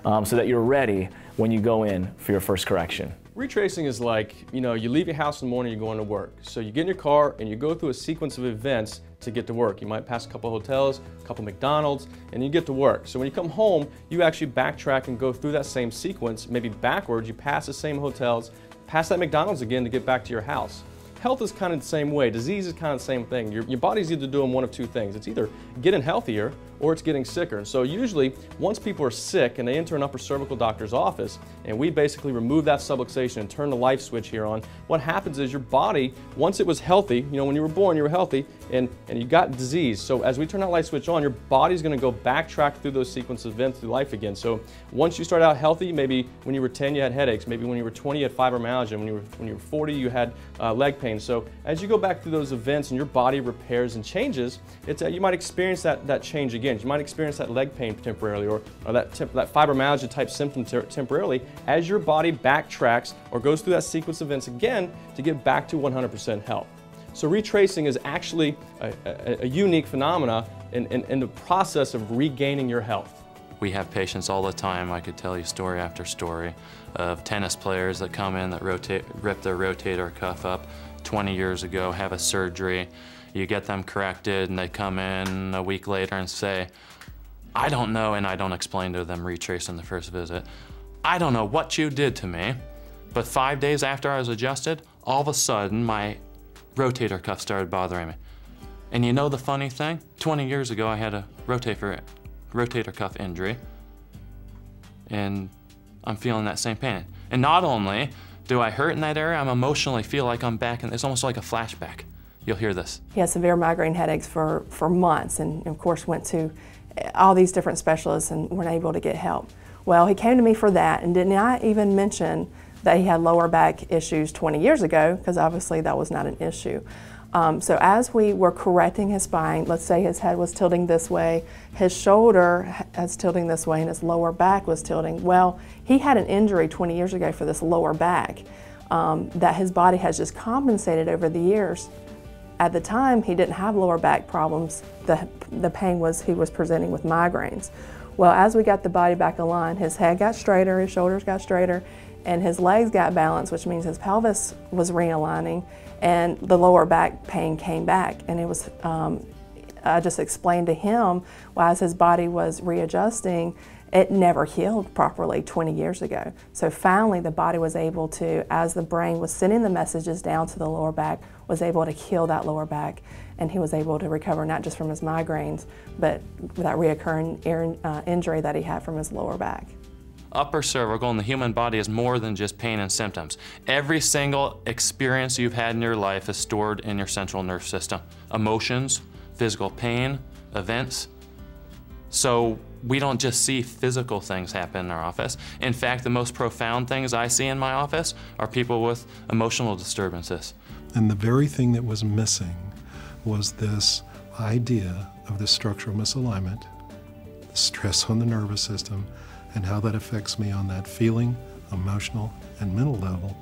um, so that you're ready when you go in for your first correction. Retracing is like, you know, you leave your house in the morning, you're going to work. So you get in your car and you go through a sequence of events to get to work. You might pass a couple hotels, a couple McDonald's, and you get to work. So when you come home, you actually backtrack and go through that same sequence, maybe backwards, you pass the same hotels, pass that McDonald's again to get back to your house. Health is kind of the same way. Disease is kind of the same thing. Your, your body's either doing one of two things. It's either getting healthier or it's getting sicker. And So usually, once people are sick and they enter an upper cervical doctor's office, and we basically remove that subluxation and turn the life switch here on, what happens is your body, once it was healthy, you know, when you were born, you were healthy, and, and you got disease. So as we turn that light switch on, your body's gonna go backtrack through those sequences of events through life again. So once you start out healthy, maybe when you were 10, you had headaches. Maybe when you were 20, you had fibromyalgia. When you were, when you were 40, you had uh, leg pain. So as you go back through those events and your body repairs and changes, it's, uh, you might experience that, that change again. You might experience that leg pain temporarily or, or that, that fibromyalgia type symptom temporarily as your body backtracks or goes through that sequence of events again to get back to 100% health. So retracing is actually a, a, a unique phenomena in, in, in the process of regaining your health. We have patients all the time, I could tell you story after story, of tennis players that come in that rotate, rip their rotator cuff up 20 years ago, have a surgery, you get them corrected and they come in a week later and say, I don't know, and I don't explain to them retracing the first visit, I don't know what you did to me, but five days after I was adjusted, all of a sudden my rotator cuff started bothering me. And you know the funny thing? 20 years ago, I had a rotator, rotator cuff injury, and I'm feeling that same pain. And not only do I hurt in that area, I'm emotionally feel like I'm back, and it's almost like a flashback. You'll hear this. He had severe migraine headaches for, for months, and of course went to all these different specialists and weren't able to get help. Well, he came to me for that, and did not even mention that he had lower back issues 20 years ago, because obviously that was not an issue. Um, so as we were correcting his spine, let's say his head was tilting this way, his shoulder was tilting this way, and his lower back was tilting. Well, he had an injury 20 years ago for this lower back um, that his body has just compensated over the years. At the time, he didn't have lower back problems. The, the pain was he was presenting with migraines. Well, as we got the body back aligned, his head got straighter, his shoulders got straighter, and his legs got balanced, which means his pelvis was realigning, and the lower back pain came back. And it was um, I just explained to him why as his body was readjusting, it never healed properly 20 years ago. So finally, the body was able to, as the brain was sending the messages down to the lower back, was able to heal that lower back. And he was able to recover not just from his migraines, but that reoccurring uh, injury that he had from his lower back. Upper cervical in the human body is more than just pain and symptoms. Every single experience you've had in your life is stored in your central nerve system. Emotions, physical pain, events. So we don't just see physical things happen in our office. In fact, the most profound things I see in my office are people with emotional disturbances. And the very thing that was missing was this idea of the structural misalignment, the stress on the nervous system, and how that affects me on that feeling, emotional, and mental level,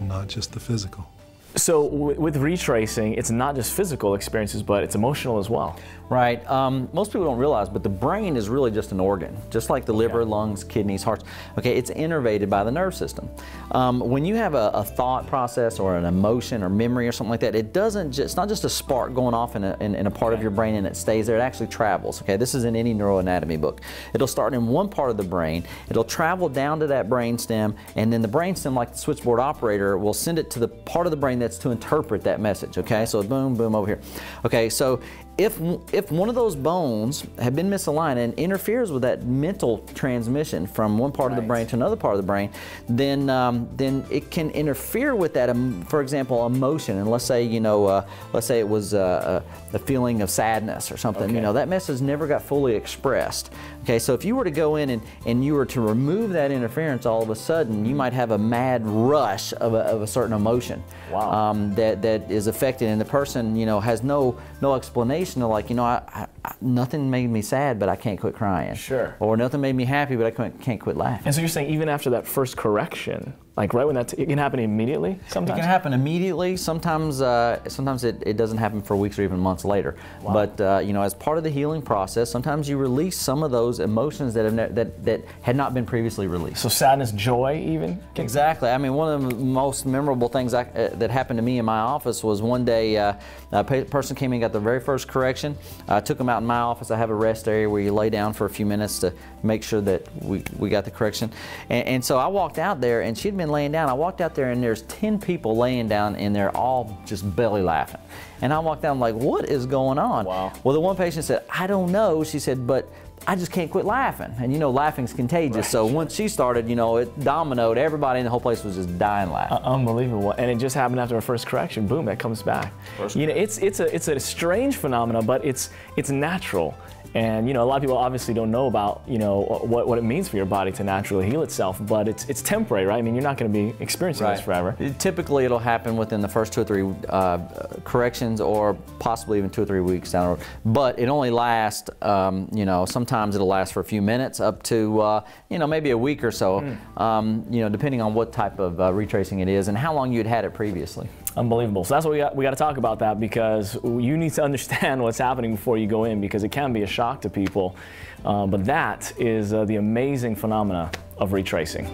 not just the physical. So with retracing, it's not just physical experiences, but it's emotional as well. Right. Um, most people don't realize, but the brain is really just an organ, just like the liver, lungs, kidneys, hearts. Okay, it's innervated by the nerve system. Um, when you have a, a, thought process or an emotion or memory or something like that, it doesn't. Just, it's not just a spark going off in a, in, in a part of your brain and it stays there. It actually travels. Okay, this is in any neuroanatomy book. It'll start in one part of the brain. It'll travel down to that brain stem, and then the brain stem, like the switchboard operator, will send it to the part of the brain that's to interpret that message. Okay, so boom, boom over here. Okay, so if, if one of those bones have been misaligned and interferes with that mental transmission from one part right. of the brain to another part of the brain, then um, then it can interfere with that. Um, for example, emotion. And let's say you know, uh, let's say it was uh, a, a, feeling of sadness or something. Okay. You know, that message never got fully expressed. Okay, so if you were to go in and, and you were to remove that interference, all of a sudden you might have a mad rush of a, of a certain emotion wow. um, that that is affected, and the person you know has no no explanation to like, you know, I, I, nothing made me sad, but I can't quit crying. Sure. Or nothing made me happy, but I can't, can't quit laughing. And so you're saying even after that first correction, like right when that it can happen immediately sometimes. It can happen immediately. Sometimes uh, sometimes it, it doesn't happen for weeks or even months later. Wow. But uh, you know, as part of the healing process, sometimes you release some of those emotions that have that that had not been previously released. So sadness, joy, even. Exactly. I mean, one of the most memorable things I, uh, that happened to me in my office was one day uh, a person came in got the very first correction. I took them out in my office. I have a rest area where you lay down for a few minutes to make sure that we, we got the correction. And, and so I walked out there, and she'd been been laying down. I walked out there and there's 10 people laying down and they're all just belly laughing. And I walked down like, what is going on? Wow. Well, the one patient said, I don't know. She said, but I just can't quit laughing. And you know, laughing's contagious. Right. So once she started, you know, it dominoed. Everybody in the whole place was just dying laughing. Uh, unbelievable. And it just happened after our first correction. Boom, that comes back. First you know, it's it's a it's a strange phenomenon, but it's it's natural. And you know, a lot of people obviously don't know about you know what, what it means for your body to naturally heal itself, but it's it's temporary, right? I mean, you're not going to be experiencing right. this forever. Typically, it'll happen within the first two or three uh, corrections, or possibly even two or three weeks down the road. But it only lasts, um, you know, sometimes it'll last for a few minutes, up to uh, you know maybe a week or so, mm. um, you know, depending on what type of uh, retracing it is and how long you'd had it previously. Unbelievable. So that's what we got, we got to talk about that because you need to understand what's happening before you go in because it can be a shock to people. Uh, but that is uh, the amazing phenomena of retracing.